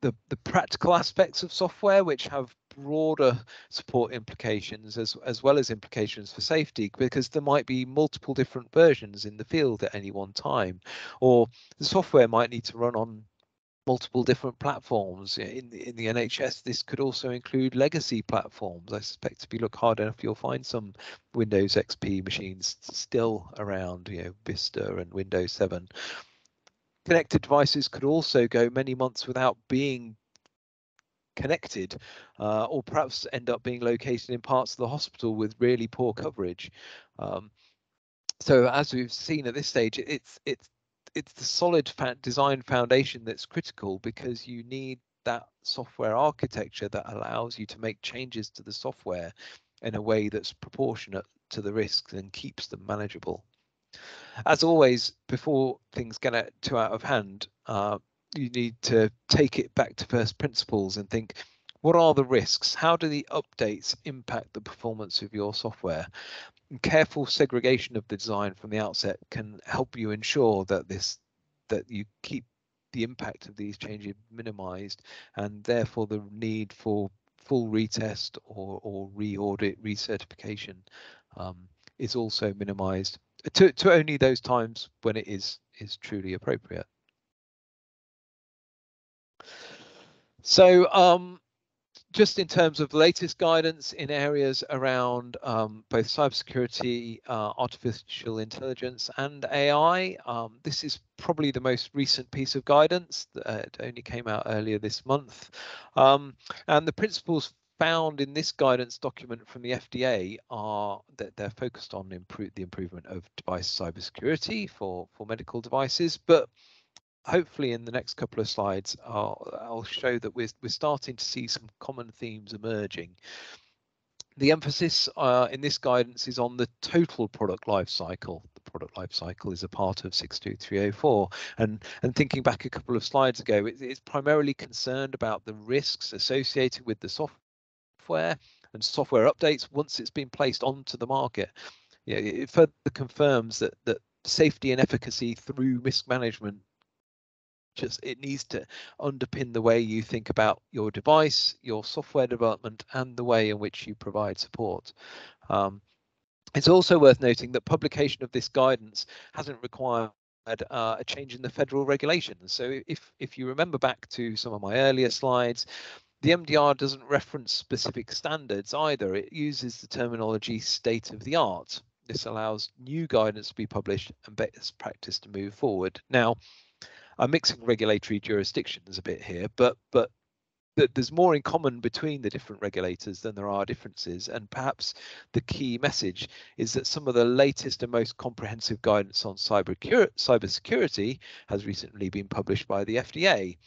the, the practical aspects of software, which have broader support implications as, as well as implications for safety because there might be multiple different versions in the field at any one time or the software might need to run on multiple different platforms. In the, in the NHS this could also include legacy platforms. I suspect if you look hard enough you'll find some Windows XP machines still around you know Vista and Windows 7 connected devices could also go many months without being connected uh, or perhaps end up being located in parts of the hospital with really poor coverage. Um, so as we've seen at this stage, it's it's it's the solid design foundation that's critical because you need that software architecture that allows you to make changes to the software in a way that's proportionate to the risks and keeps them manageable. As always, before things get too out of hand, uh, you need to take it back to first principles and think what are the risks? How do the updates impact the performance of your software? And careful segregation of the design from the outset can help you ensure that this that you keep the impact of these changes minimized and therefore the need for full retest or, or re-audit recertification um, is also minimized to, to only those times when it is is truly appropriate So um, just in terms of latest guidance in areas around um, both cybersecurity, uh, artificial intelligence, and AI, um, this is probably the most recent piece of guidance that only came out earlier this month. Um, and the principles found in this guidance document from the FDA are that they're focused on improve the improvement of device cybersecurity for, for medical devices, but hopefully in the next couple of slides, I'll, I'll show that we're, we're starting to see some common themes emerging. The emphasis uh, in this guidance is on the total product life cycle. The product life cycle is a part of 62304. And, and thinking back a couple of slides ago, it, it's primarily concerned about the risks associated with the software and software updates once it's been placed onto the market. Yeah, it further confirms that that safety and efficacy through risk management it needs to underpin the way you think about your device, your software development, and the way in which you provide support. Um, it's also worth noting that publication of this guidance hasn't required uh, a change in the federal regulations. So if if you remember back to some of my earlier slides, the MDR doesn't reference specific standards either. It uses the terminology state of the art. This allows new guidance to be published and best practice to move forward. Now, I'm mixing regulatory jurisdictions a bit here, but but there's more in common between the different regulators than there are differences. And perhaps the key message is that some of the latest and most comprehensive guidance on cyber cybersecurity has recently been published by the FDA.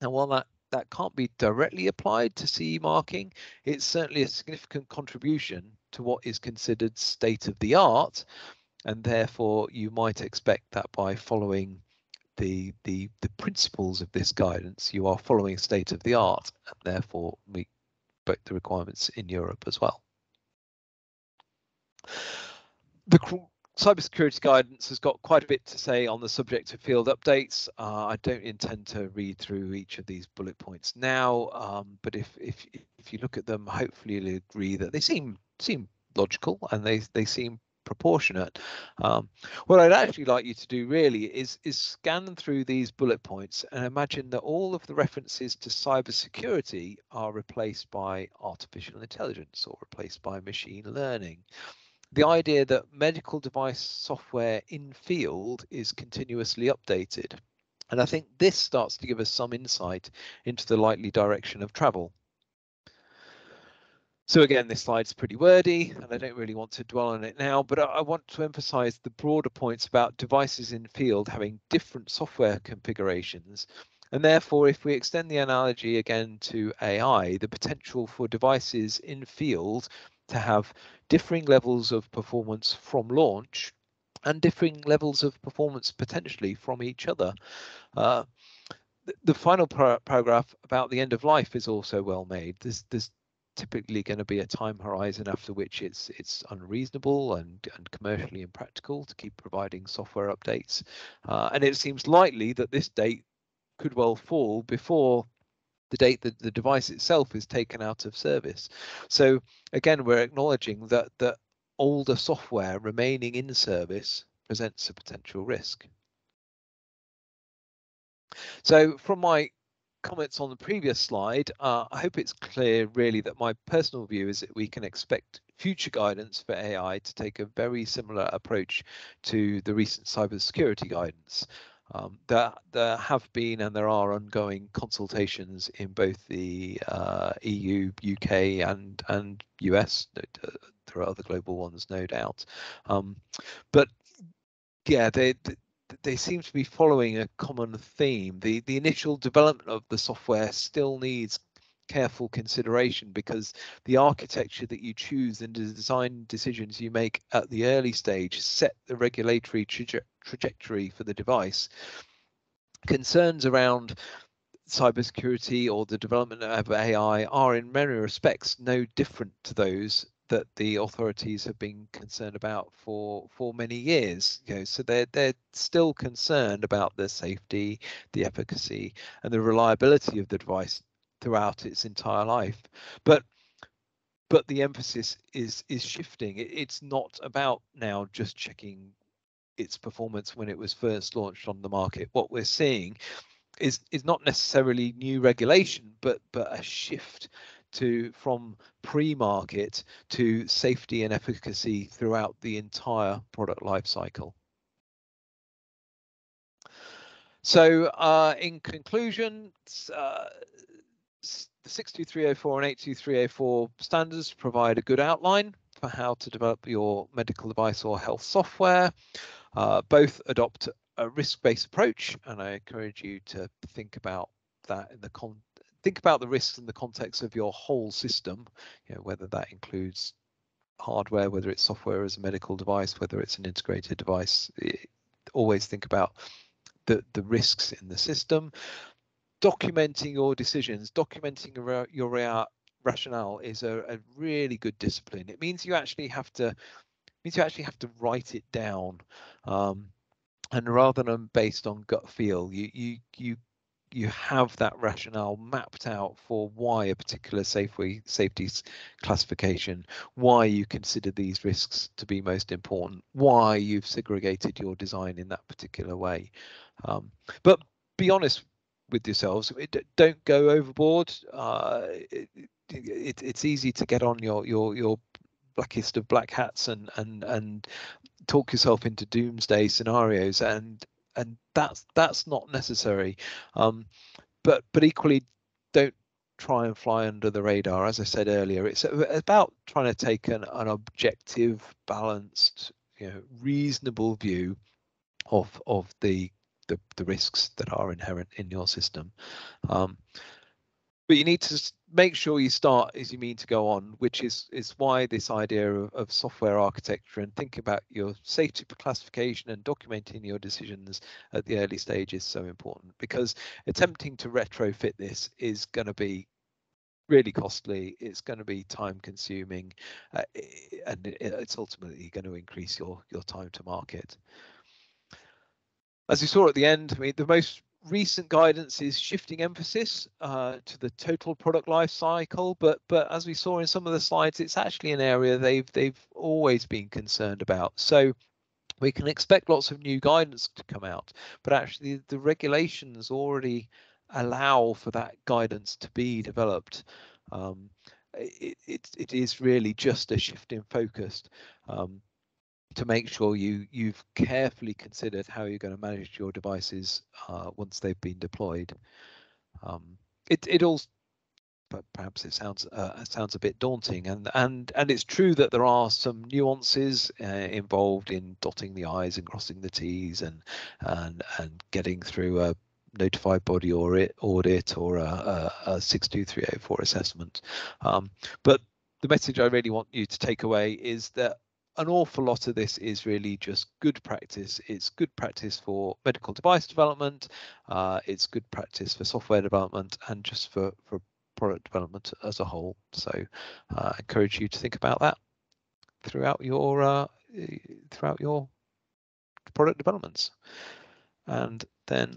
And while that that can't be directly applied to CE marking, it's certainly a significant contribution to what is considered state of the art. And therefore, you might expect that by following the the the principles of this guidance, you are following state of the art, and therefore meet both the requirements in Europe as well. The cybersecurity guidance has got quite a bit to say on the subject of field updates. Uh, I don't intend to read through each of these bullet points now, um, but if if if you look at them, hopefully you'll agree that they seem seem logical and they they seem proportionate. Um, what I'd actually like you to do really is is scan through these bullet points and imagine that all of the references to cybersecurity are replaced by artificial intelligence or replaced by machine learning. The idea that medical device software in field is continuously updated. And I think this starts to give us some insight into the likely direction of travel. So again, this slide's pretty wordy and I don't really want to dwell on it now, but I want to emphasize the broader points about devices in field having different software configurations. And therefore, if we extend the analogy again to AI, the potential for devices in field to have differing levels of performance from launch and differing levels of performance potentially from each other. Uh, the final paragraph about the end of life is also well made. There's, there's typically going to be a time horizon after which it's it's unreasonable and, and commercially impractical to keep providing software updates. Uh, and it seems likely that this date could well fall before the date that the device itself is taken out of service. So again, we're acknowledging that that older software remaining in service presents a potential risk. So from my comments on the previous slide, uh, I hope it's clear really that my personal view is that we can expect future guidance for AI to take a very similar approach to the recent cybersecurity guidance. Um, there, there have been and there are ongoing consultations in both the uh, EU, UK, and and US. There are other global ones, no doubt. Um, but yeah, they, they seem to be following a common theme. The the initial development of the software still needs careful consideration because the architecture that you choose and the design decisions you make at the early stage set the regulatory traje trajectory for the device. Concerns around cybersecurity or the development of AI are in many respects no different to those that the authorities have been concerned about for for many years. You know, so they're they're still concerned about the safety, the efficacy, and the reliability of the device throughout its entire life. But but the emphasis is is shifting. It, it's not about now just checking its performance when it was first launched on the market. What we're seeing is is not necessarily new regulation, but but a shift to from pre-market to safety and efficacy throughout the entire product life cycle. So uh, in conclusion, uh, the 62304 and 82304 standards provide a good outline for how to develop your medical device or health software. Uh, both adopt a risk-based approach, and I encourage you to think about that in the con think about the risks in the context of your whole system, you know, whether that includes hardware, whether it's software as a medical device, whether it's an integrated device. It, always think about the, the risks in the system. Documenting your decisions, documenting your, your rationale is a, a really good discipline. It means you actually have to means you actually have to write it down. Um, and rather than based on gut feel, you you you you have that rationale mapped out for why a particular safety safety classification, why you consider these risks to be most important, why you've segregated your design in that particular way. Um, but be honest with yourselves, don't go overboard. Uh, it, it, it's easy to get on your your your blackest of black hats and and and talk yourself into doomsday scenarios and and that's that's not necessary. Um, but but equally, don't try and fly under the radar. As I said earlier, it's about trying to take an, an objective, balanced, you know, reasonable view of of the the, the risks that are inherent in your system. Um, but you need to make sure you start as you mean to go on, which is is why this idea of, of software architecture and think about your safety classification and documenting your decisions at the early stage is so important because attempting to retrofit this is going to be really costly it's going to be time consuming uh, and it's ultimately going to increase your your time to market. As you saw at the end, I mean, the most recent guidance is shifting emphasis uh, to the total product life cycle, but but as we saw in some of the slides, it's actually an area they've they've always been concerned about. So we can expect lots of new guidance to come out, but actually the regulations already allow for that guidance to be developed. Um, it, it, it is really just a shift in focus. Um, to make sure you you've carefully considered how you're going to manage your devices uh, once they've been deployed. Um, it it all but perhaps it sounds uh, sounds a bit daunting and and and it's true that there are some nuances uh, involved in dotting the i's and crossing the t's and and and getting through a notified body audit audit or a, a, a 62304 assessment um, but the message i really want you to take away is that an awful lot of this is really just good practice. It's good practice for medical device development. Uh, it's good practice for software development and just for, for product development as a whole. So uh, I encourage you to think about that throughout your uh, throughout your product developments. And then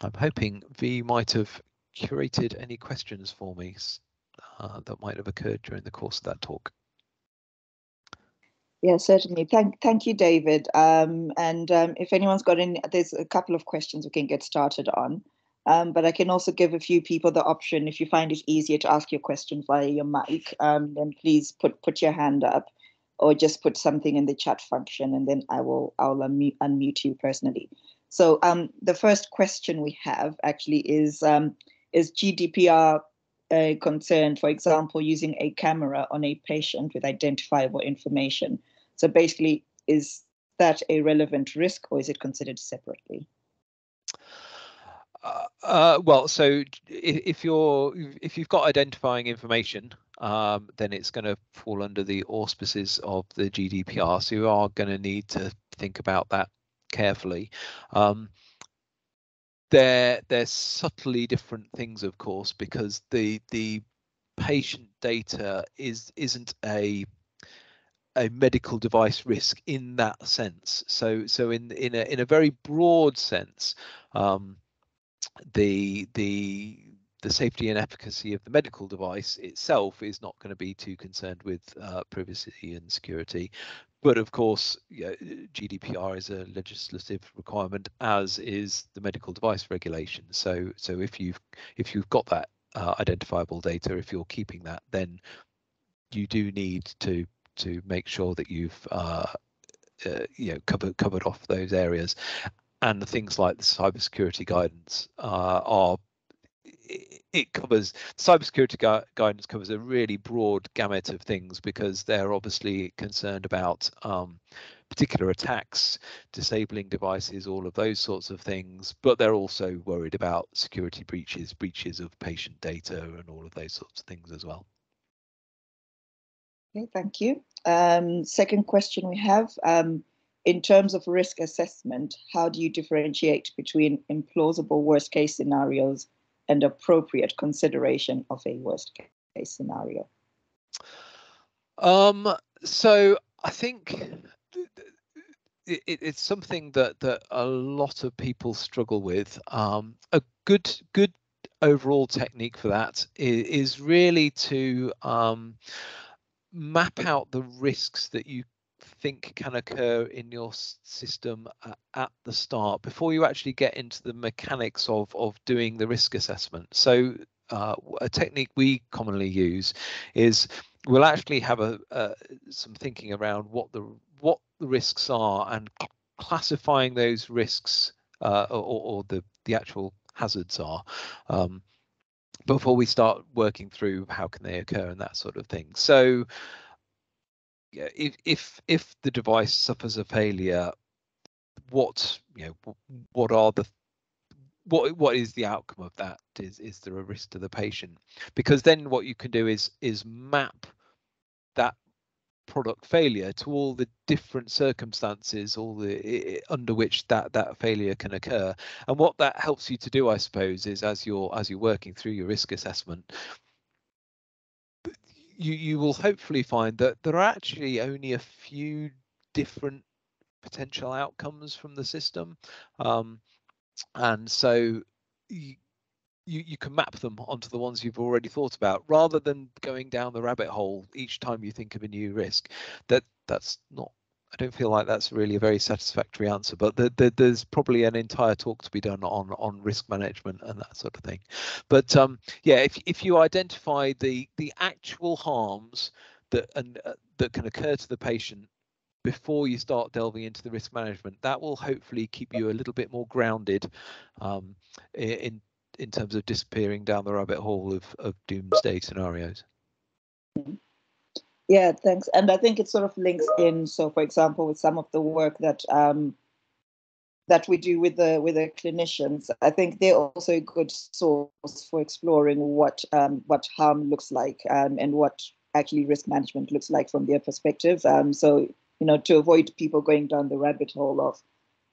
I'm hoping V might have curated any questions for me uh, that might have occurred during the course of that talk. Yeah, certainly. Thank, thank you, David. Um, and um, if anyone's got any, there's a couple of questions we can get started on. Um, but I can also give a few people the option. If you find it easier to ask your question via your mic, um, then please put put your hand up, or just put something in the chat function, and then I will I'll unmute, unmute you personally. So um, the first question we have actually is um, is GDPR uh, concerned, for example, using a camera on a patient with identifiable information. So basically, is that a relevant risk or is it considered separately? Uh, uh, well, so if, if, you're if you've got identifying information, um, then it's going to fall under the auspices of the GDPR. So you are going to need to think about that carefully. Um, they're they're subtly different things, of course, because the the patient data is isn't a a medical device risk in that sense. So so in in a in a very broad sense, um, the the the safety and efficacy of the medical device itself is not going to be too concerned with uh, privacy and security. But of course, yeah, GDPR is a legislative requirement, as is the medical device regulation. So, so if you've if you've got that uh, identifiable data, if you're keeping that, then you do need to to make sure that you've uh, uh, you know covered covered off those areas, and the things like the cybersecurity guidance uh, are it covers cybersecurity gu- guidance covers a really broad gamut of things because they're obviously concerned about um, particular attacks, disabling devices, all of those sorts of things. But they're also worried about security breaches, breaches of patient data, and all of those sorts of things as well. Okay, thank you. Um, second question we have. Um, in terms of risk assessment, how do you differentiate between implausible worst case scenarios and appropriate consideration of a worst case scenario? Um, so I think it, it's something that that a lot of people struggle with. Um, a good good overall technique for that is, is really to um, map out the risks that you think can occur in your system at the start before you actually get into the mechanics of of doing the risk assessment. So uh, a technique we commonly use is we'll actually have a, uh, some thinking around what the what the risks are and classifying those risks uh, or, or, the the actual hazards are. Um, before we start working through how can they occur and that sort of thing. So if if if the device suffers a failure, what you know what are the what what is the outcome of that is is there a risk to the patient because then what you can do is is map that product failure to all the different circumstances all the under which that that failure can occur. And what that helps you to do i suppose is as you're as you're working through your risk assessment you you will hopefully find that there are actually only a few different potential outcomes from the system. Um, and so you, you, you can map them onto the ones you've already thought about rather than going down the rabbit hole each time you think of a new risk that that's not I don't feel like that's really a very satisfactory answer, but the, the, there's probably an entire talk to be done on on risk management and that sort of thing. But um, yeah, if if you identify the the actual harms that and uh, that can occur to the patient before you start delving into the risk management, that will hopefully keep you a little bit more grounded um, in in terms of disappearing down the rabbit hole of, of doomsday scenarios. Yeah, thanks. And I think it sort of links in. So, for example, with some of the work that um, that we do with the with the clinicians, I think they're also a good source for exploring what um, what harm looks like um, and what actually risk management looks like from their perspective. Um, so you know, to avoid people going down the rabbit hole of,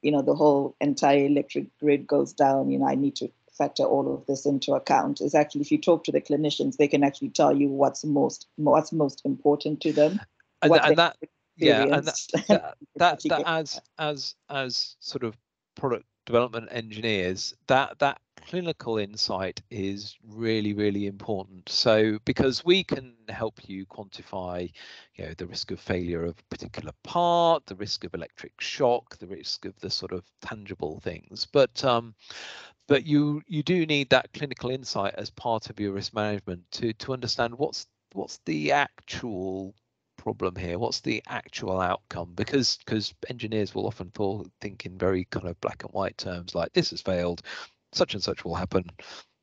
you know, the whole entire electric grid goes down, you know, I need to factor all of this into account is actually if you talk to the clinicians, they can actually tell you what's most what's most important to them. And, and that yeah, and that, that, that, that as as as sort of product development engineers, that that clinical insight is really really important. So because we can help you quantify you know the risk of failure of a particular part the risk of electric shock the risk of the sort of tangible things. But um but you you do need that clinical insight as part of your risk management to to understand what's what's the actual problem here what's the actual outcome? Because because engineers will often think in very kind of black and white terms like this has failed such and such will happen.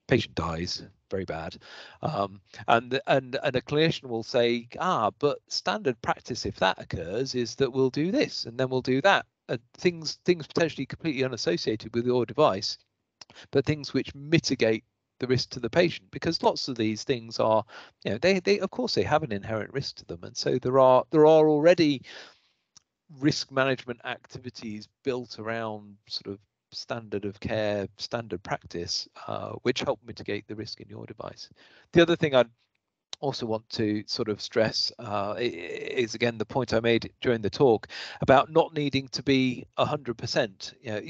Patient dies. Very bad. Um, and and and a clinician will say ah but standard practice if that occurs is that we'll do this and then we'll do that. And things things potentially completely unassociated with your device but things which mitigate the risk to the patient because lots of these things are you know they they of course they have an inherent risk to them. And so there are there are already risk management activities built around sort of standard of care, standard practice, uh, which help mitigate the risk in your device. The other thing I'd also want to sort of stress uh, is again the point I made during the talk about not needing to be 100%. You, know,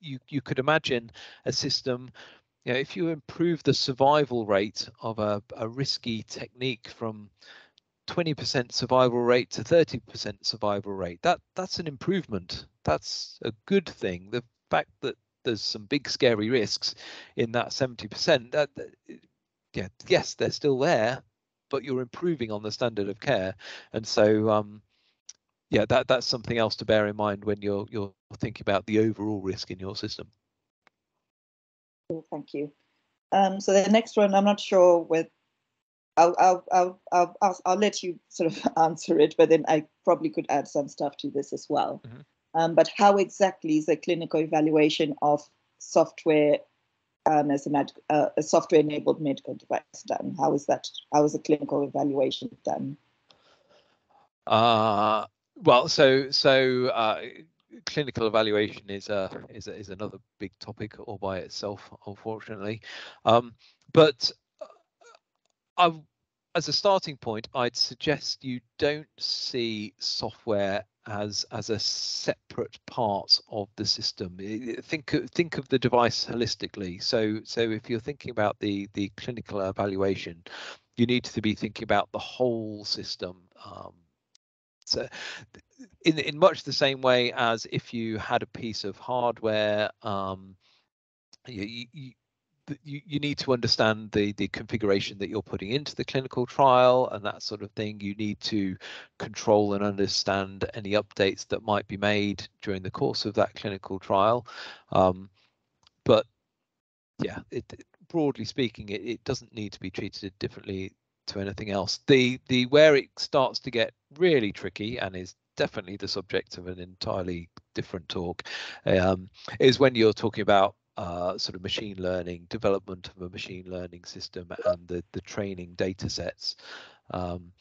you, you could imagine a system you know, if you improve the survival rate of a, a risky technique from 20% survival rate to 30% survival rate, that that's an improvement. That's a good thing. The fact that there's some big scary risks in that 70%, that, that yeah, yes, they're still there, but you're improving on the standard of care. And so um, yeah, that that's something else to bear in mind when you're you're thinking about the overall risk in your system. Thank you. Um, so the next one, I'm not sure with. I'll, I'll, I'll, I'll, I'll, I'll let you sort of answer it, but then I probably could add some stuff to this as well. Mm-hmm. Um, but how exactly is a clinical evaluation of software um, as a, med- uh, a software-enabled medical device done? How is that? How is a clinical evaluation done? Uh, well, so so uh, clinical evaluation is a is a, is another big topic all by itself, unfortunately. Um, but uh, I as a starting point, I'd suggest you don't see software as as a separate part of the system. Think think of the device holistically. So so if you're thinking about the the clinical evaluation, you need to be thinking about the whole system. Um, so in in much the same way as if you had a piece of hardware, um, you, you, you, you need to understand the the configuration that you're putting into the clinical trial and that sort of thing. You need to control and understand any updates that might be made during the course of that clinical trial. Um, but yeah, it, broadly speaking, it, it doesn't need to be treated differently to anything else. The the where it starts to get really tricky and is definitely the subject of an entirely different talk um, is when you're talking about uh, sort of machine learning, development of a machine learning system, and the the training data sets. Um,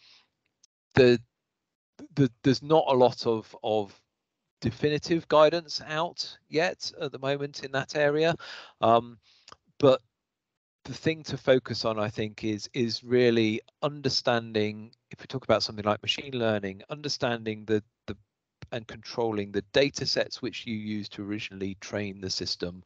the, the there's not a lot of of definitive guidance out yet at the moment in that area, um, but the thing to focus on, I think, is is really understanding. If we talk about something like machine learning, understanding the the and controlling the data sets which you use to originally train the system.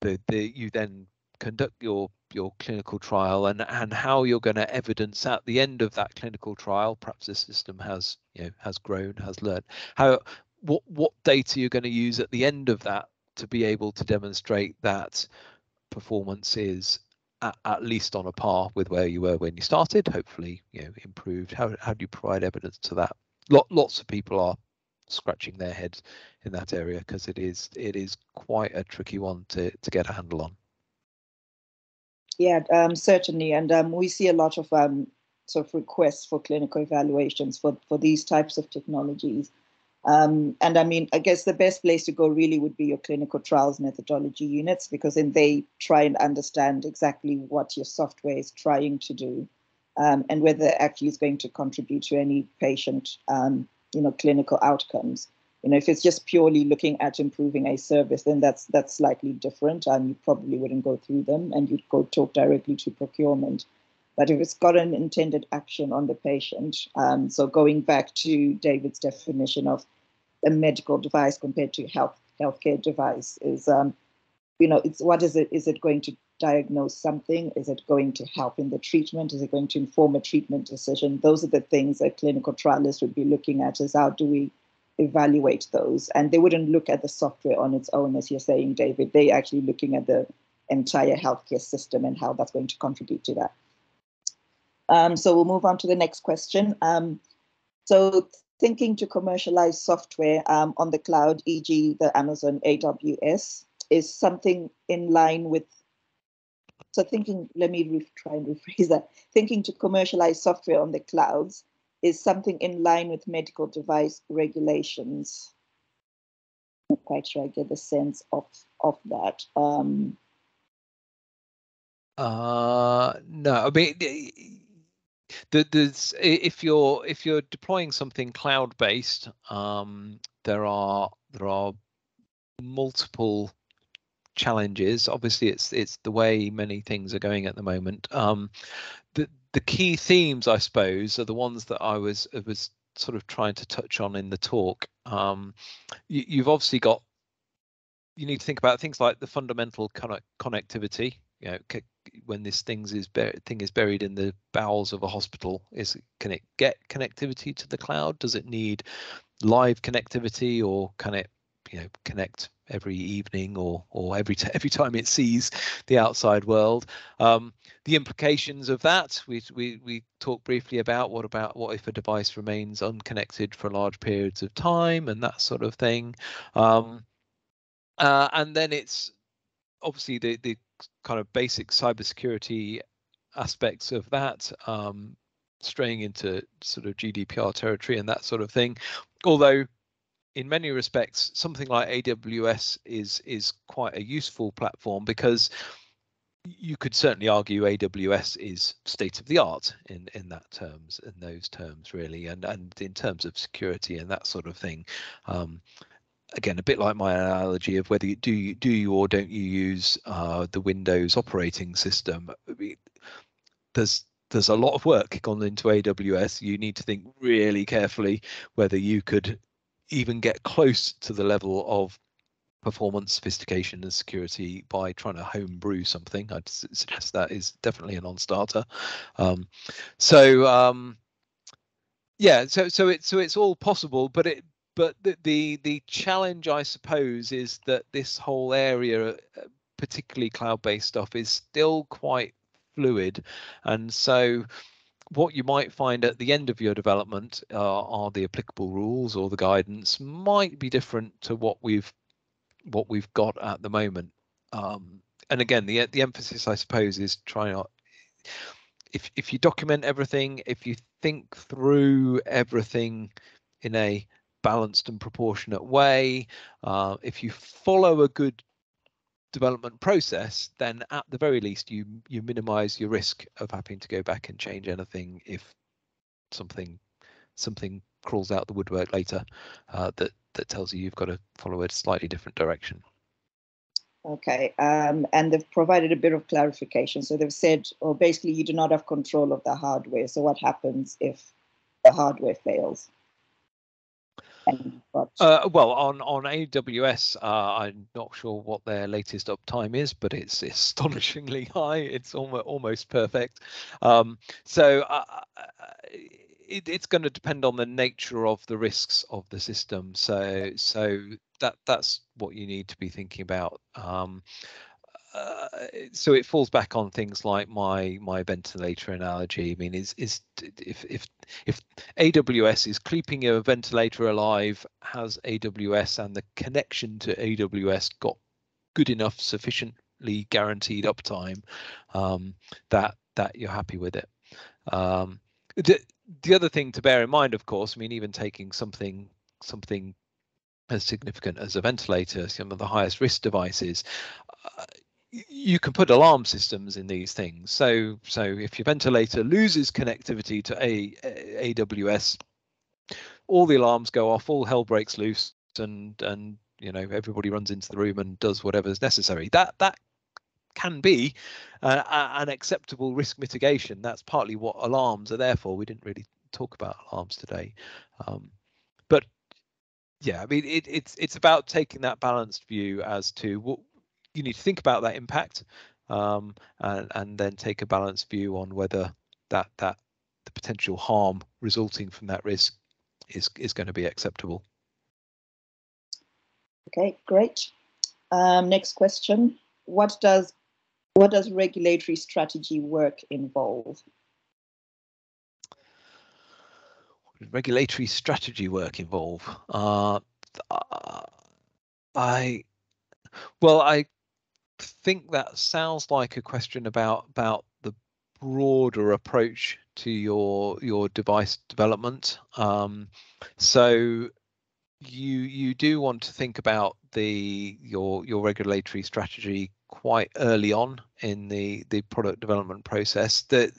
The, the you then conduct your your clinical trial and and how you're going to evidence at the end of that clinical trial perhaps the system has you know has grown has learned how what what data you're going to use at the end of that to be able to demonstrate that performance is at, at, least on a par with where you were when you started hopefully you know improved how, how do you provide evidence to that Lot, lots of people are scratching their heads in that area because it is it is quite a tricky one to to get a handle on. Yeah um, certainly. And um, we see a lot of um, sort of requests for clinical evaluations for for these types of technologies. Um, and I mean, I guess the best place to go really would be your clinical trials methodology units because then they try and understand exactly what your software is trying to do um, and whether it actually is going to contribute to any patient, um, you know, clinical outcomes. You know, if it's just purely looking at improving a service, then that's that's slightly different. Um, you probably wouldn't go through them, and you'd go talk directly to procurement. But if it's got an intended action on the patient, um, so going back to David's definition of a medical device compared to health healthcare device is um, you know it's what is it is it going to diagnose something? Is it going to help in the treatment? Is it going to inform a treatment decision? Those are the things that clinical trialists would be looking at is how do we evaluate those? And they wouldn't look at the software on its own as you're saying david. They're actually looking at the entire healthcare system and how that's going to contribute to that. Um, so we'll move on to the next question. Um, so thinking to commercialize software um, on the cloud, e.g., the Amazon AWS, is something in line with. So, thinking, let me re- try and rephrase that. Thinking to commercialize software on the clouds is something in line with medical device regulations. I'm not quite sure I get the sense of, of that. Um, uh, no, I mean, there's if you're if you're deploying something cloud based um, there are there are multiple challenges. Obviously it's it's the way many things are going at the moment. Um, the the key themes i suppose are the ones that i was was sort of trying to touch on in the talk. Um, you, you've obviously got you need to think about things like the fundamental connect, connectivity you know when this things is thing is buried in the bowels of a hospital is can it get connectivity to the cloud? Does it need live connectivity or can it you know connect every evening or or every t- every time it sees the outside world um, the implications of that we we we talked briefly about what about what if a device remains unconnected for large periods of time and that sort of thing um, uh, and then it's obviously the the kind of basic cybersecurity aspects of that, um, straying into sort of GDPR territory and that sort of thing. Although in many respects, something like AWS is is quite a useful platform because you could certainly argue AWS is state of the art in in that terms in those terms really and and in terms of security and that sort of thing um, again, a bit like my analogy of whether you do you do you or don't you use uh, the Windows operating system. there's there's a lot of work gone into AWS. You need to think really carefully whether you could even get close to the level of performance, sophistication, and security by trying to homebrew something. I'd suggest that is definitely a non-starter. Um, so um, yeah, so so it's so it's all possible, but it but the, the the challenge, I suppose, is that this whole area, uh, particularly cloud-based stuff, is still quite fluid, and so what you might find at the end of your development uh, are the applicable rules or the guidance might be different to what we've what we've got at the moment. Um, and again, the the emphasis, I suppose, is try not. if if you document everything, if you think through everything in a balanced and proportionate way, uh, if you follow a good development process, then at the very least you you minimize your risk of having to go back and change anything if something something crawls out the woodwork later uh, that that tells you you've got to follow a slightly different direction. Okay, um, and they've provided a bit of clarification. So they've said, or basically, you do not have control of the hardware. So what happens if the hardware fails? Uh, well, on on AWS, uh, I'm not sure what their latest uptime is, but it's astonishingly high. It's almost almost perfect. Um, so uh, uh it, it's going to depend on the nature of the risks of the system. So so that that's what you need to be thinking about. Um, uh, so it falls back on things like my my ventilator analogy. I mean, is is if if if AWS is keeping your ventilator alive, has AWS and the connection to AWS got good enough, sufficiently guaranteed uptime um, that that you're happy with it. Um, the, the other thing to bear in mind, of course, I mean, even taking something something as significant as a ventilator, some of the highest risk devices, uh, you can put alarm systems in these things. So, so if your ventilator loses connectivity to a, a AWS, all the alarms go off, all hell breaks loose, and and you know everybody runs into the room and does whatever is necessary. That that can be uh, an acceptable risk mitigation. That's partly what alarms are there for. We didn't really talk about alarms today, um, but yeah, I mean it, it's it's about taking that balanced view as to what you need to think about that impact, um, and and then take a balanced view on whether that that the potential harm resulting from that risk is is going to be acceptable. Okay, great. Um, next question. What does what does regulatory strategy work involve? Regulatory strategy work involve? Uh, I well, I think that sounds like a question about about the broader approach to your your device development. Um, so you you do want to think about the your your regulatory strategy quite early on in the the product development process that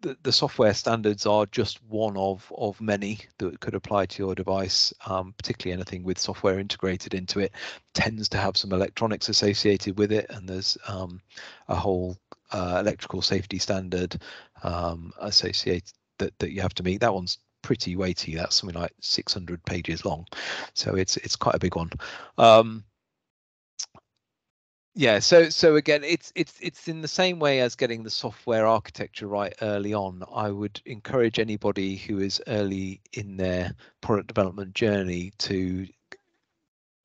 the, the software standards are just one of of many that could apply to your device um, particularly anything with software integrated into it. Tends to have some electronics associated with it and there's um, a whole uh, electrical safety standard um, associated that, that you have to meet. That one's pretty weighty. That's something like 600 pages long. So it's it's quite a big one. Um, yeah so so again it's it's it's in the same way as getting the software architecture right early on. I would encourage anybody who is early in their product development journey to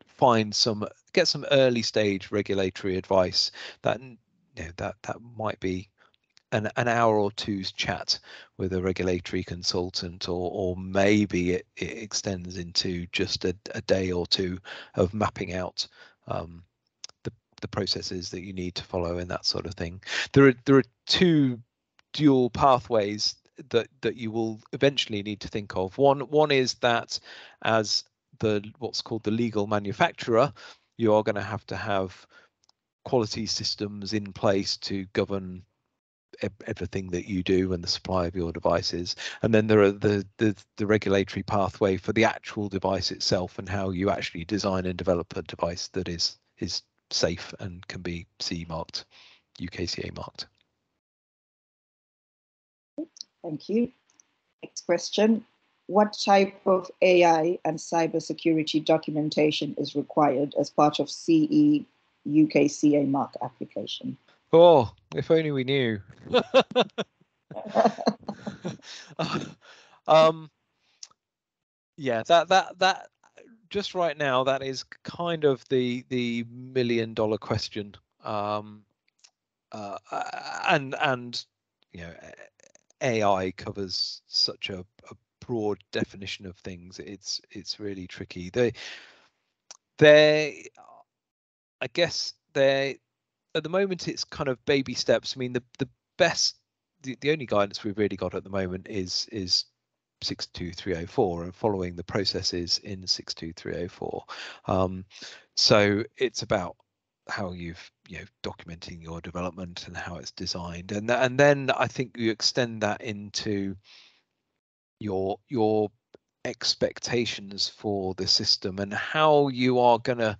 find some get some early stage regulatory advice that you know that that might be an, an hour or two's chat with a regulatory consultant or or maybe it, it extends into just a, a day or two of mapping out um, the processes that you need to follow and that sort of thing. There are there are two dual pathways that that you will eventually need to think of. One one is that as the what's called the legal manufacturer, you are going to have to have quality systems in place to govern everything that you do and the supply of your devices and then there are the, the the regulatory pathway for the actual device itself and how you actually design and develop a device that is is safe and can be CE marked, UKCA marked. Thank you. Next question. What type of AI and cybersecurity documentation is required as part of CE UKCA mark application? Oh, if only we knew. um, yeah, that that that just right now that is kind of the the million dollar question. Um, uh, and and you know, AI covers such a, a broad definition of things. It's it's really tricky. They they I guess they at the moment it's kind of baby steps. I mean the the best the, the only guidance we've really got at the moment is is 62304 and following the processes in 62304. Um, so it's about how you've you know documenting your development and how it's designed and and then I think you extend that into your your expectations for the system and how you are going to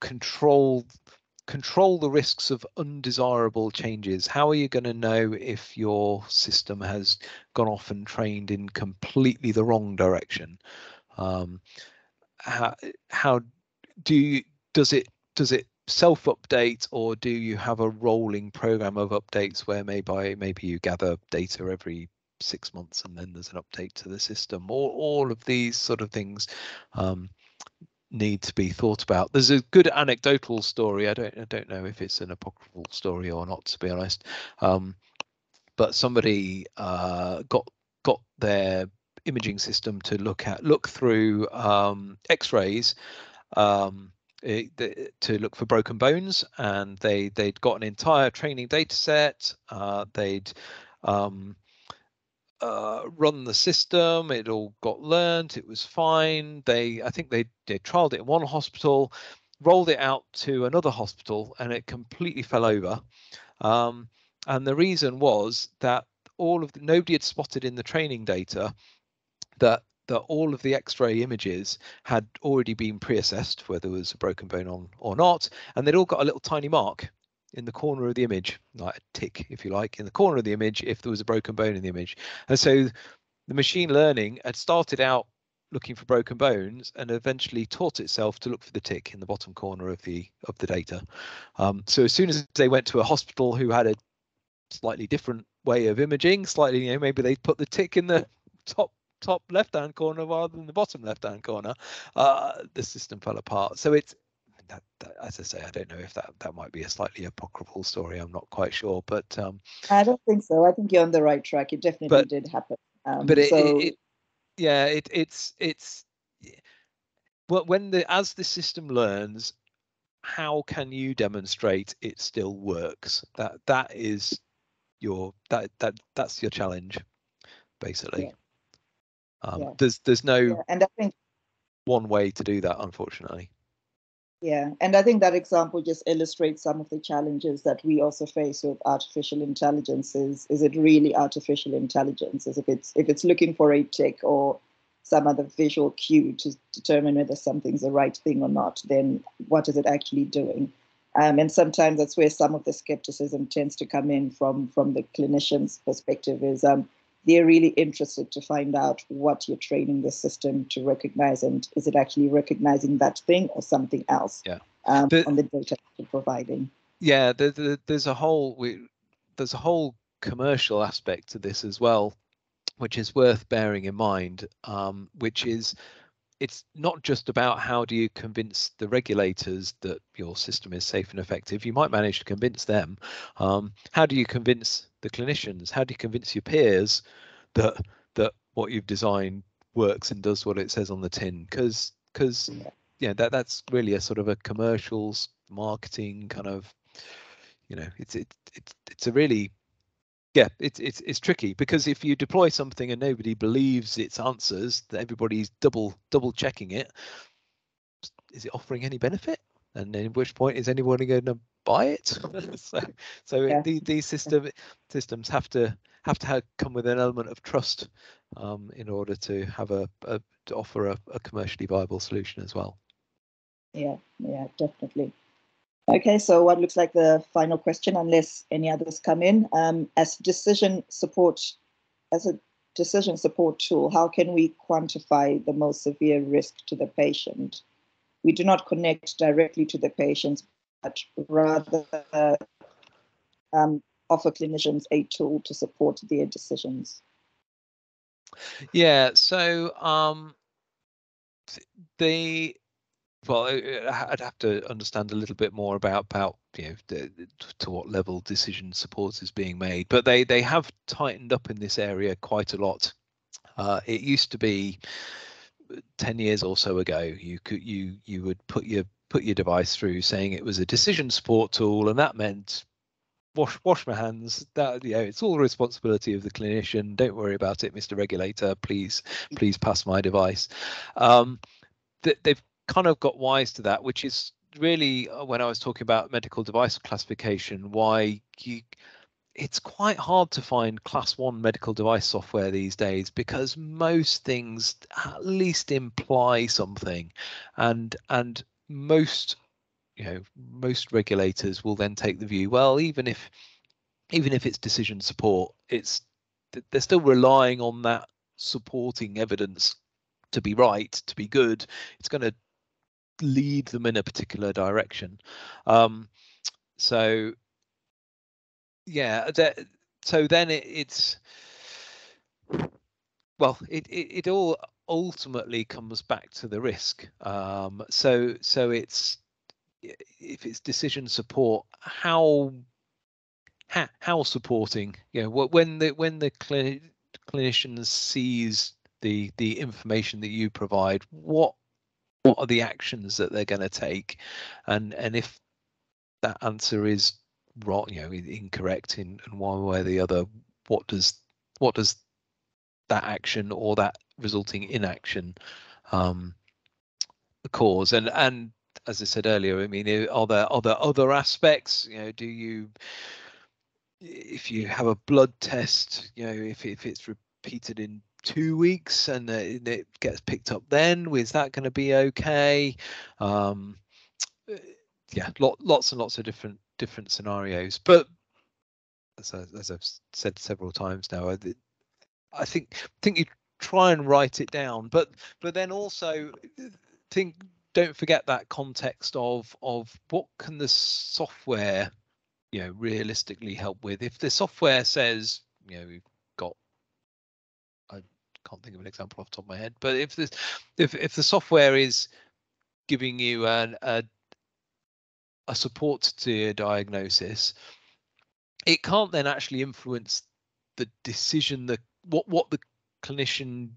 control control the risks of undesirable changes. How are you going to know if your system has gone off and trained in completely the wrong direction? Um, how how do you does it does it self update or do you have a rolling program of updates where maybe maybe you gather data every six months and then there's an update to the system? Or all of these sort of things um, need to be thought about. There's a good anecdotal story. I don't i don't know if it's an apocryphal story or not to be honest. Um, but somebody uh, got got their imaging system to look at look through um, x-rays um, it, the, to look for broken bones and they they'd got an entire training data set uh, they'd um, uh, run the system. It all got learned. It was fine. They, I think they, they trialed it in one hospital, rolled it out to another hospital, and it completely fell over. Um, and the reason was that all of the, nobody had spotted in the training data that that all of the X-ray images had already been pre-assessed, whether there was a broken bone on or not, and they'd all got a little tiny mark in the corner of the image, like a tick, if you like, in the corner of the image if there was a broken bone in the image. And so the machine learning had started out looking for broken bones and eventually taught itself to look for the tick in the bottom corner of the of the data. Um, so as soon as they went to a hospital who had a slightly different way of imaging, slightly, you know, maybe they put the tick in the top top left hand corner rather than the bottom left hand corner, uh, the system fell apart. So it's that, that, as I say, I don't know if that that might be a slightly apocryphal story. I'm not quite sure, but um, I don't think so. I think you're on the right track. It definitely but, did happen. Um, but it, so... it, it, yeah, it, it's it's well, when the as the system learns, how can you demonstrate it still works? That that is your that that that's your challenge, basically. Yeah. Um, yeah. There's there's no yeah. and I think one way to do that, unfortunately. Yeah, and I think that example just illustrates some of the challenges that we also face with artificial intelligence. Is, is it really artificial intelligence? As if it's if it's looking for a tick or some other visual cue to determine whether something's the right thing or not, then what is it actually doing? Um, and sometimes that's where some of the skepticism tends to come in from from the clinician's perspective. Is um, they're really interested to find out what you're training the system to recognize and is it actually recognizing that thing or something else yeah. um, the, on the data you're providing. Yeah, the, the, there's a whole we, there's a whole commercial aspect to this as well, which is worth bearing in mind, um, which is it's not just about how do you convince the regulators that your system is safe and effective. You might manage to convince them. Um, how do you convince the clinicians? How do you convince your peers that that what you've designed works and does what it says on the tin? Because because yeah, that that's really a sort of a commercials marketing kind of you know it's it, it's it's a really yeah, it's it's it's tricky because if you deploy something and nobody believes its answers, that everybody's double double checking it, is it offering any benefit? And in which point is anyone going to buy it? so so yeah. the, these system systems have to have to have, come with an element of trust um, in order to have a, a to offer a, a commercially viable solution as well. Yeah, yeah, definitely. Okay, so what looks like the final question, unless any others come in, um, as decision support as a decision support tool, how can we quantify the most severe risk to the patient? We do not connect directly to the patients, but rather um, offer clinicians a tool to support their decisions. Yeah, so um, the well, I'd have to understand a little bit more about about you know the, to what level decision support is being made, but they they have tightened up in this area quite a lot. Uh, it used to be uh, 10 years or so ago you could you you would put your put your device through saying it was a decision support tool and that meant wash wash my hands that you know it's all the responsibility of the clinician don't worry about it mr regulator please please pass my device um, they've kind of got wise to that, which is really uh, when I was talking about medical device classification, why you it's quite hard to find class one medical device software these days because most things at least imply something. And and most you know most regulators will then take the view well even if even if it's decision support it's they're still relying on that supporting evidence to be right to be good. It's going to lead them in a particular direction. Um, so yeah, that, so then it, it's well, it, it, it all ultimately comes back to the risk. Um, so so it's if it's decision support, how how, supporting you know when the when the cli- clinician sees the the information that you provide, what what are the actions that they're going to take? And and if that answer is wrong you know incorrect in, in one way or the other what does what does that action or that resulting inaction um cause? And and as i said earlier i mean are there are there other aspects you know do you if you have a blood test you know if, if it's repeated in two weeks and it gets picked up then is that going to be okay? Um yeah lot, lots and lots of different different scenarios but as, I, as i've said several times now I, I think think you try and write it down but but then also think don't forget that context of of what can the software you know realistically help with? If the software says you know can't think of an example off the top of my head. But if this, if if the software is giving you an, a a support to your diagnosis, it can't then actually influence the decision that what what the clinician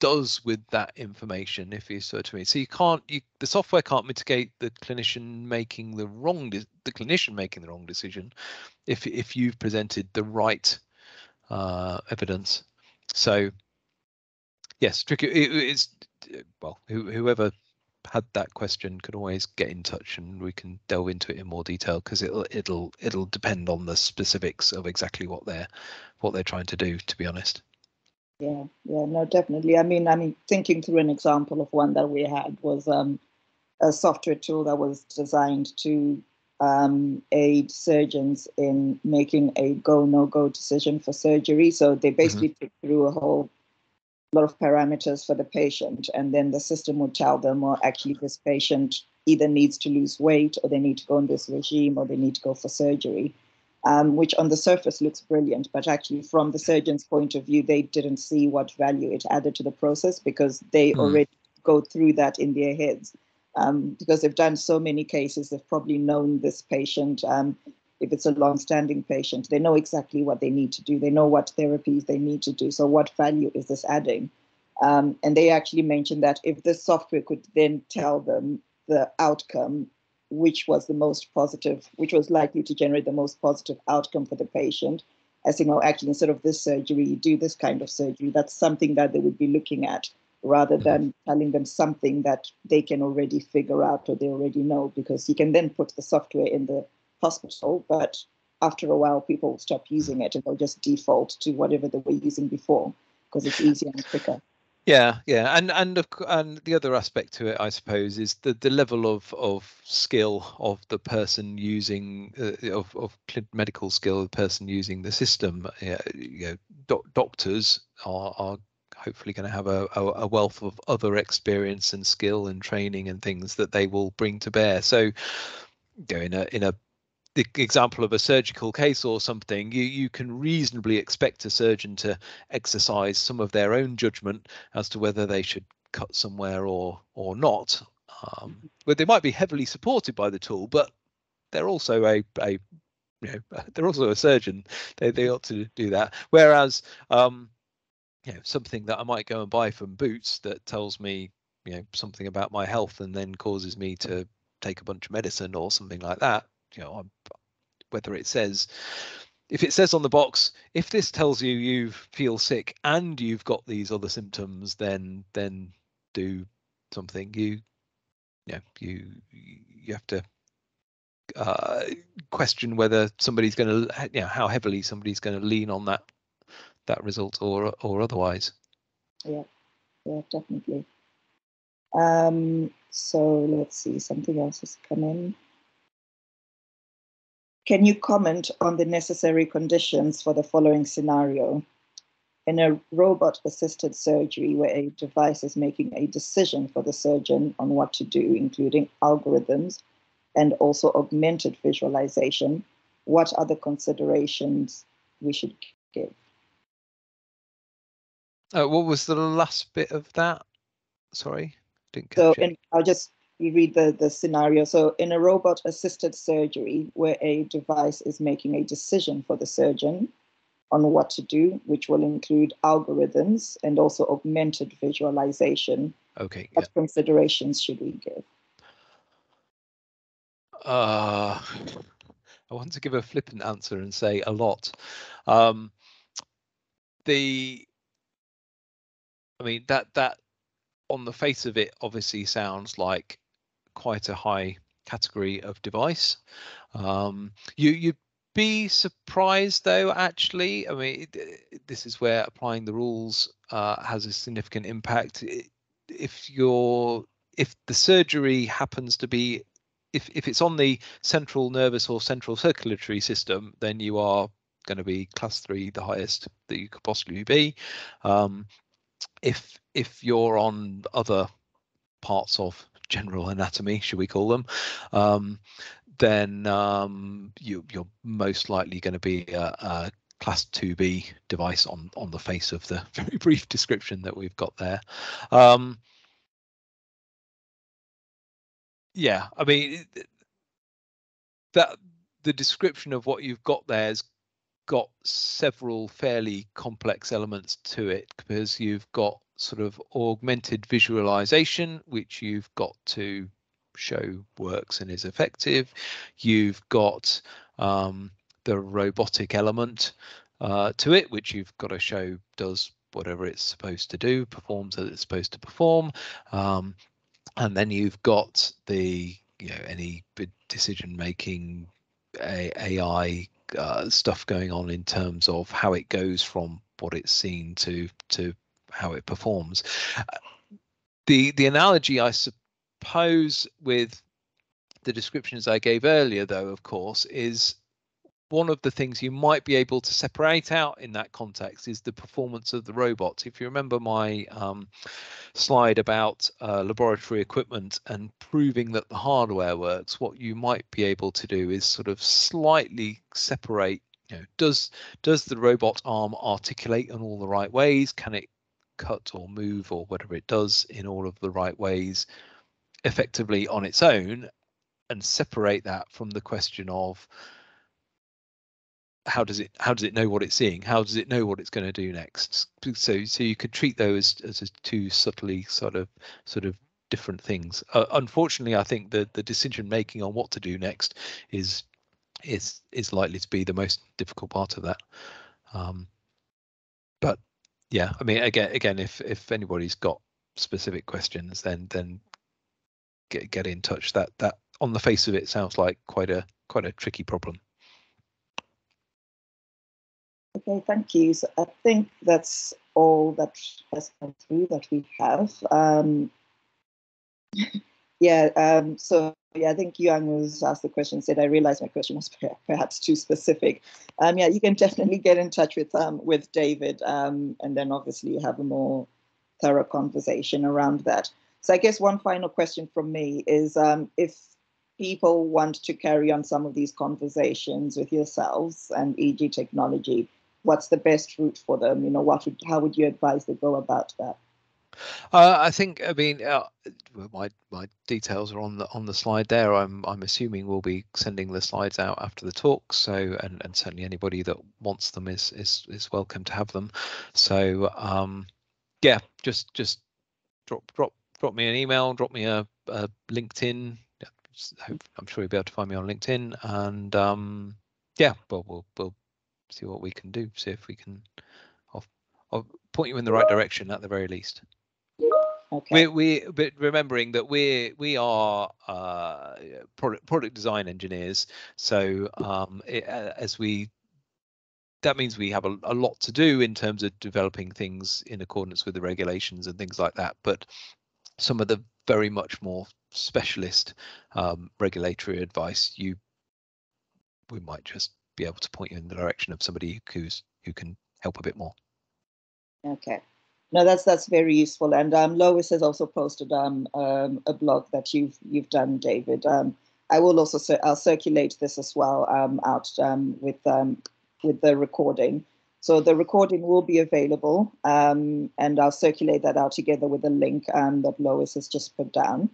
does with that information if you so to me so you can't you the software can't mitigate the clinician making the wrong the clinician making the wrong decision if if you've presented the right uh, evidence so yes, tricky. It, it's well, whoever had that question can always get in touch and we can delve into it in more detail because it'll it'll it'll depend on the specifics of exactly what they're what they're trying to do. To be honest. Yeah, yeah, no, definitely. I mean, I mean, thinking through an example of one that we had was um, a software tool that was designed to um, aid surgeons in making a go no go decision for surgery. So they mm-hmm. basically mm-hmm. took through a whole lot of parameters for the patient, and then the system would tell them, well, actually, this patient either needs to lose weight, or they need to go on this regime, or they need to go for surgery. Um, which on the surface looks brilliant, but actually, from the surgeon's point of view, they didn't see what value it added to the process because they mm. already go through that in their heads. Um, because they've done so many cases, they've probably known this patient. Um, if it's a long-standing patient, they know exactly what they need to do. They know what therapies they need to do. So what value is this adding? Um, and they actually mentioned that if the software could then tell them the outcome, which was the most positive, which was likely to generate the most positive outcome for the patient, as you know, actually instead of this surgery, you do this kind of surgery. That's something that they would be looking at rather mm-hmm. than telling them something that they can already figure out or they already know, because you can then put the software in the hospital, but after a while, people stop using it and they'll just default to whatever they were using before because it's easier and quicker. Yeah, yeah, and and and the other aspect to it, I suppose, is the the level of of skill of the person using uh, of of medical skill, the person using the system. Yeah, you know, doc- doctors are are hopefully going to have a, a, a wealth of other experience and skill and training and things that they will bring to bear. So, you know, in a in a the example of a surgical case or something, you, you can reasonably expect a surgeon to exercise some of their own judgment as to whether they should cut somewhere or or not. Um, mm-hmm. but they might be heavily supported by the tool, but they're also a, a you know they're also a surgeon. They they ought to do that. Whereas um, you know something that I might go and buy from Boots that tells me you know something about my health and then causes me to take a bunch of medicine or something like that you know whether it says if it says on the box if this tells you you feel sick and you've got these other symptoms then then do something. You yeah you you have to uh, question whether somebody's going to you know how heavily somebody's going to lean on that that result or or otherwise. Yeah yeah definitely. Um so let's see something else has come in can you comment on the necessary conditions for the following scenario? In a robot assisted surgery where a device is making a decision for the surgeon on what to do, including algorithms and also augmented visualization, what other considerations we should give? Uh, what was the last bit of that? Sorry, didn't catch so it. In, I'll just we read the, the scenario. So, in a robot assisted surgery where a device is making a decision for the surgeon on what to do, which will include algorithms and also augmented visualization. Okay. What yeah. considerations should we give? Uh, I want to give a flippant answer and say a lot. Um, the, I mean that that on the face of it obviously sounds like quite a high category of device. Um, you you'd be surprised though. Actually, I mean, this is where applying the rules uh, has a significant impact. If you're if the surgery happens to be if if it's on the central nervous or central circulatory system, then you are going to be class three, the highest that you could possibly be. Um, if if you're on other parts of general anatomy, should we call them, um, then um, you, are most likely going to be a, a, class 2b device on on the face of the very brief description that we've got there. Um, yeah, I mean that the description of what you've got there has got several fairly complex elements to it because you've got sort of augmented visualization, which you've got to show works and is effective. You've got um, the robotic element uh, to it, which you've got to show does whatever it's supposed to do, performs as it's supposed to perform. Um, and then you've got the, you know, any decision making AI uh, stuff going on in terms of how it goes from what it's seen to to how it performs. The the analogy, I suppose, with the descriptions I gave earlier, though, of course, is one of the things you might be able to separate out in that context is the performance of the robot. If you remember my um, slide about uh, laboratory equipment and proving that the hardware works, what you might be able to do is sort of slightly separate. You know, does does the robot arm articulate in all the right ways? Can it cut or move or whatever it does in all of the right ways effectively on its own and separate that from the question of how does it how does it know what it's seeing? How does it know what it's going to do next? So so you could treat those as, as two subtly sort of sort of different things. Uh, unfortunately i think the the decision making on what to do next is is is likely to be the most difficult part of that. Um, yeah i mean again again if if anybody's got specific questions then then get get in touch. That that on the face of it sounds like quite a quite a tricky problem. Okay thank you. So i think that's all that has come through that we have. Um, yeah, um, so yeah, I think Young was asked the question, said, I realized my question was perhaps too specific. Um, yeah, you can definitely get in touch with um, with David um, and then obviously have a more thorough conversation around that. So I guess one final question from me is um, if people want to carry on some of these conversations with yourselves and EG technology, what's the best route for them? You know, what would, how would you advise they go about that? Uh, I think I mean uh, my my details are on the on the slide there. I'm I'm assuming we'll be sending the slides out after the talk. So and and certainly anybody that wants them is is is welcome to have them. So um, yeah, just just drop drop drop me an email, drop me a, a LinkedIn. I'm sure you'll be able to find me on LinkedIn, and um, yeah, well, we'll we'll see what we can do. See if we can. I'll, I'll point you in the right direction at the very least. Okay. We we but remembering that we we are uh, product product design engineers, so um, it, as we that means we have a, a lot to do in terms of developing things in accordance with the regulations and things like that. But some of the very much more specialist um, regulatory advice, you we might just be able to point you in the direction of somebody who's who can help a bit more. Okay. No, that's that's very useful. And um, Lois has also posted um, um, a blog that you've you've done, David. Um, I will also I'll circulate this as well um, out um, with with the recording. So the recording will be available, and I'll circulate that out together with a link that Lois has just put down.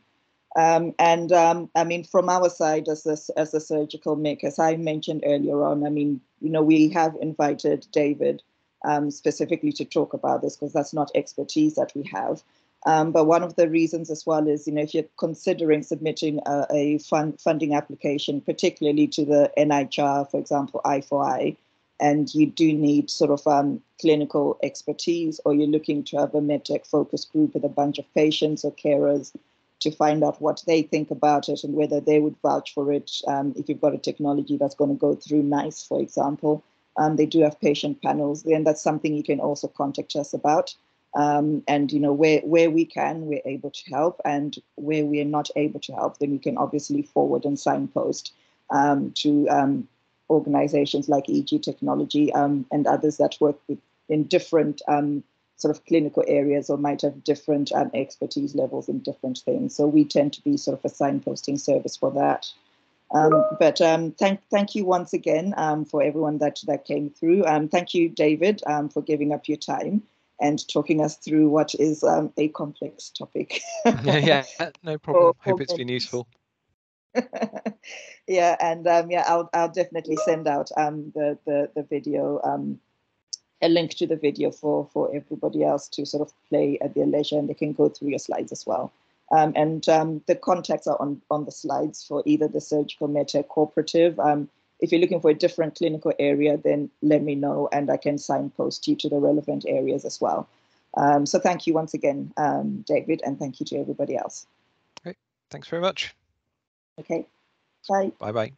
And I mean, from our side as a, as a surgical MIC, as I mentioned earlier on, I mean, you know, we have invited David um, specifically to talk about this because that's not expertise that we have. Um, but one of the reasons as well is, you know, if you're considering submitting a, a fund, funding application, particularly to the NIHR, for example, I4I, and you do need sort of um, clinical expertise, or you're looking to have a medtech focus group with a bunch of patients or carers to find out what they think about it and whether they would vouch for it. Um, if you've got a technology that's going to go through NICE, for example, um, they do have patient panels, then that's something you can also contact us about. Um, and you know where where we can, we're able to help, and where we are not able to help, then we can obviously forward and signpost um, to um, organizations like EG Technology um, and others that work with, in different um, sort of clinical areas or might have different expertise levels in different things. So we tend to be sort of a signposting service for that. Um, but um, thank thank you once again um, for everyone that that came through. Um, thank you, David, um, for giving up your time and talking us through what is um, a complex topic. yeah, yeah, no problem. For, Hope it's been useful. yeah, and yeah, I'll I'll definitely send out the the the video a link to the video for for everybody else to sort of play at their leisure and they can go through your slides as well. Um, and um, the contacts are on, on the slides for either the Surgical MedTech Cooperative. Um, if you're looking for a different clinical area, then let me know and I can signpost you to the relevant areas as well. Um, so thank you once again, um, David, and thank you to everybody else. Great. Thanks very much. Okay. Bye. Bye-bye.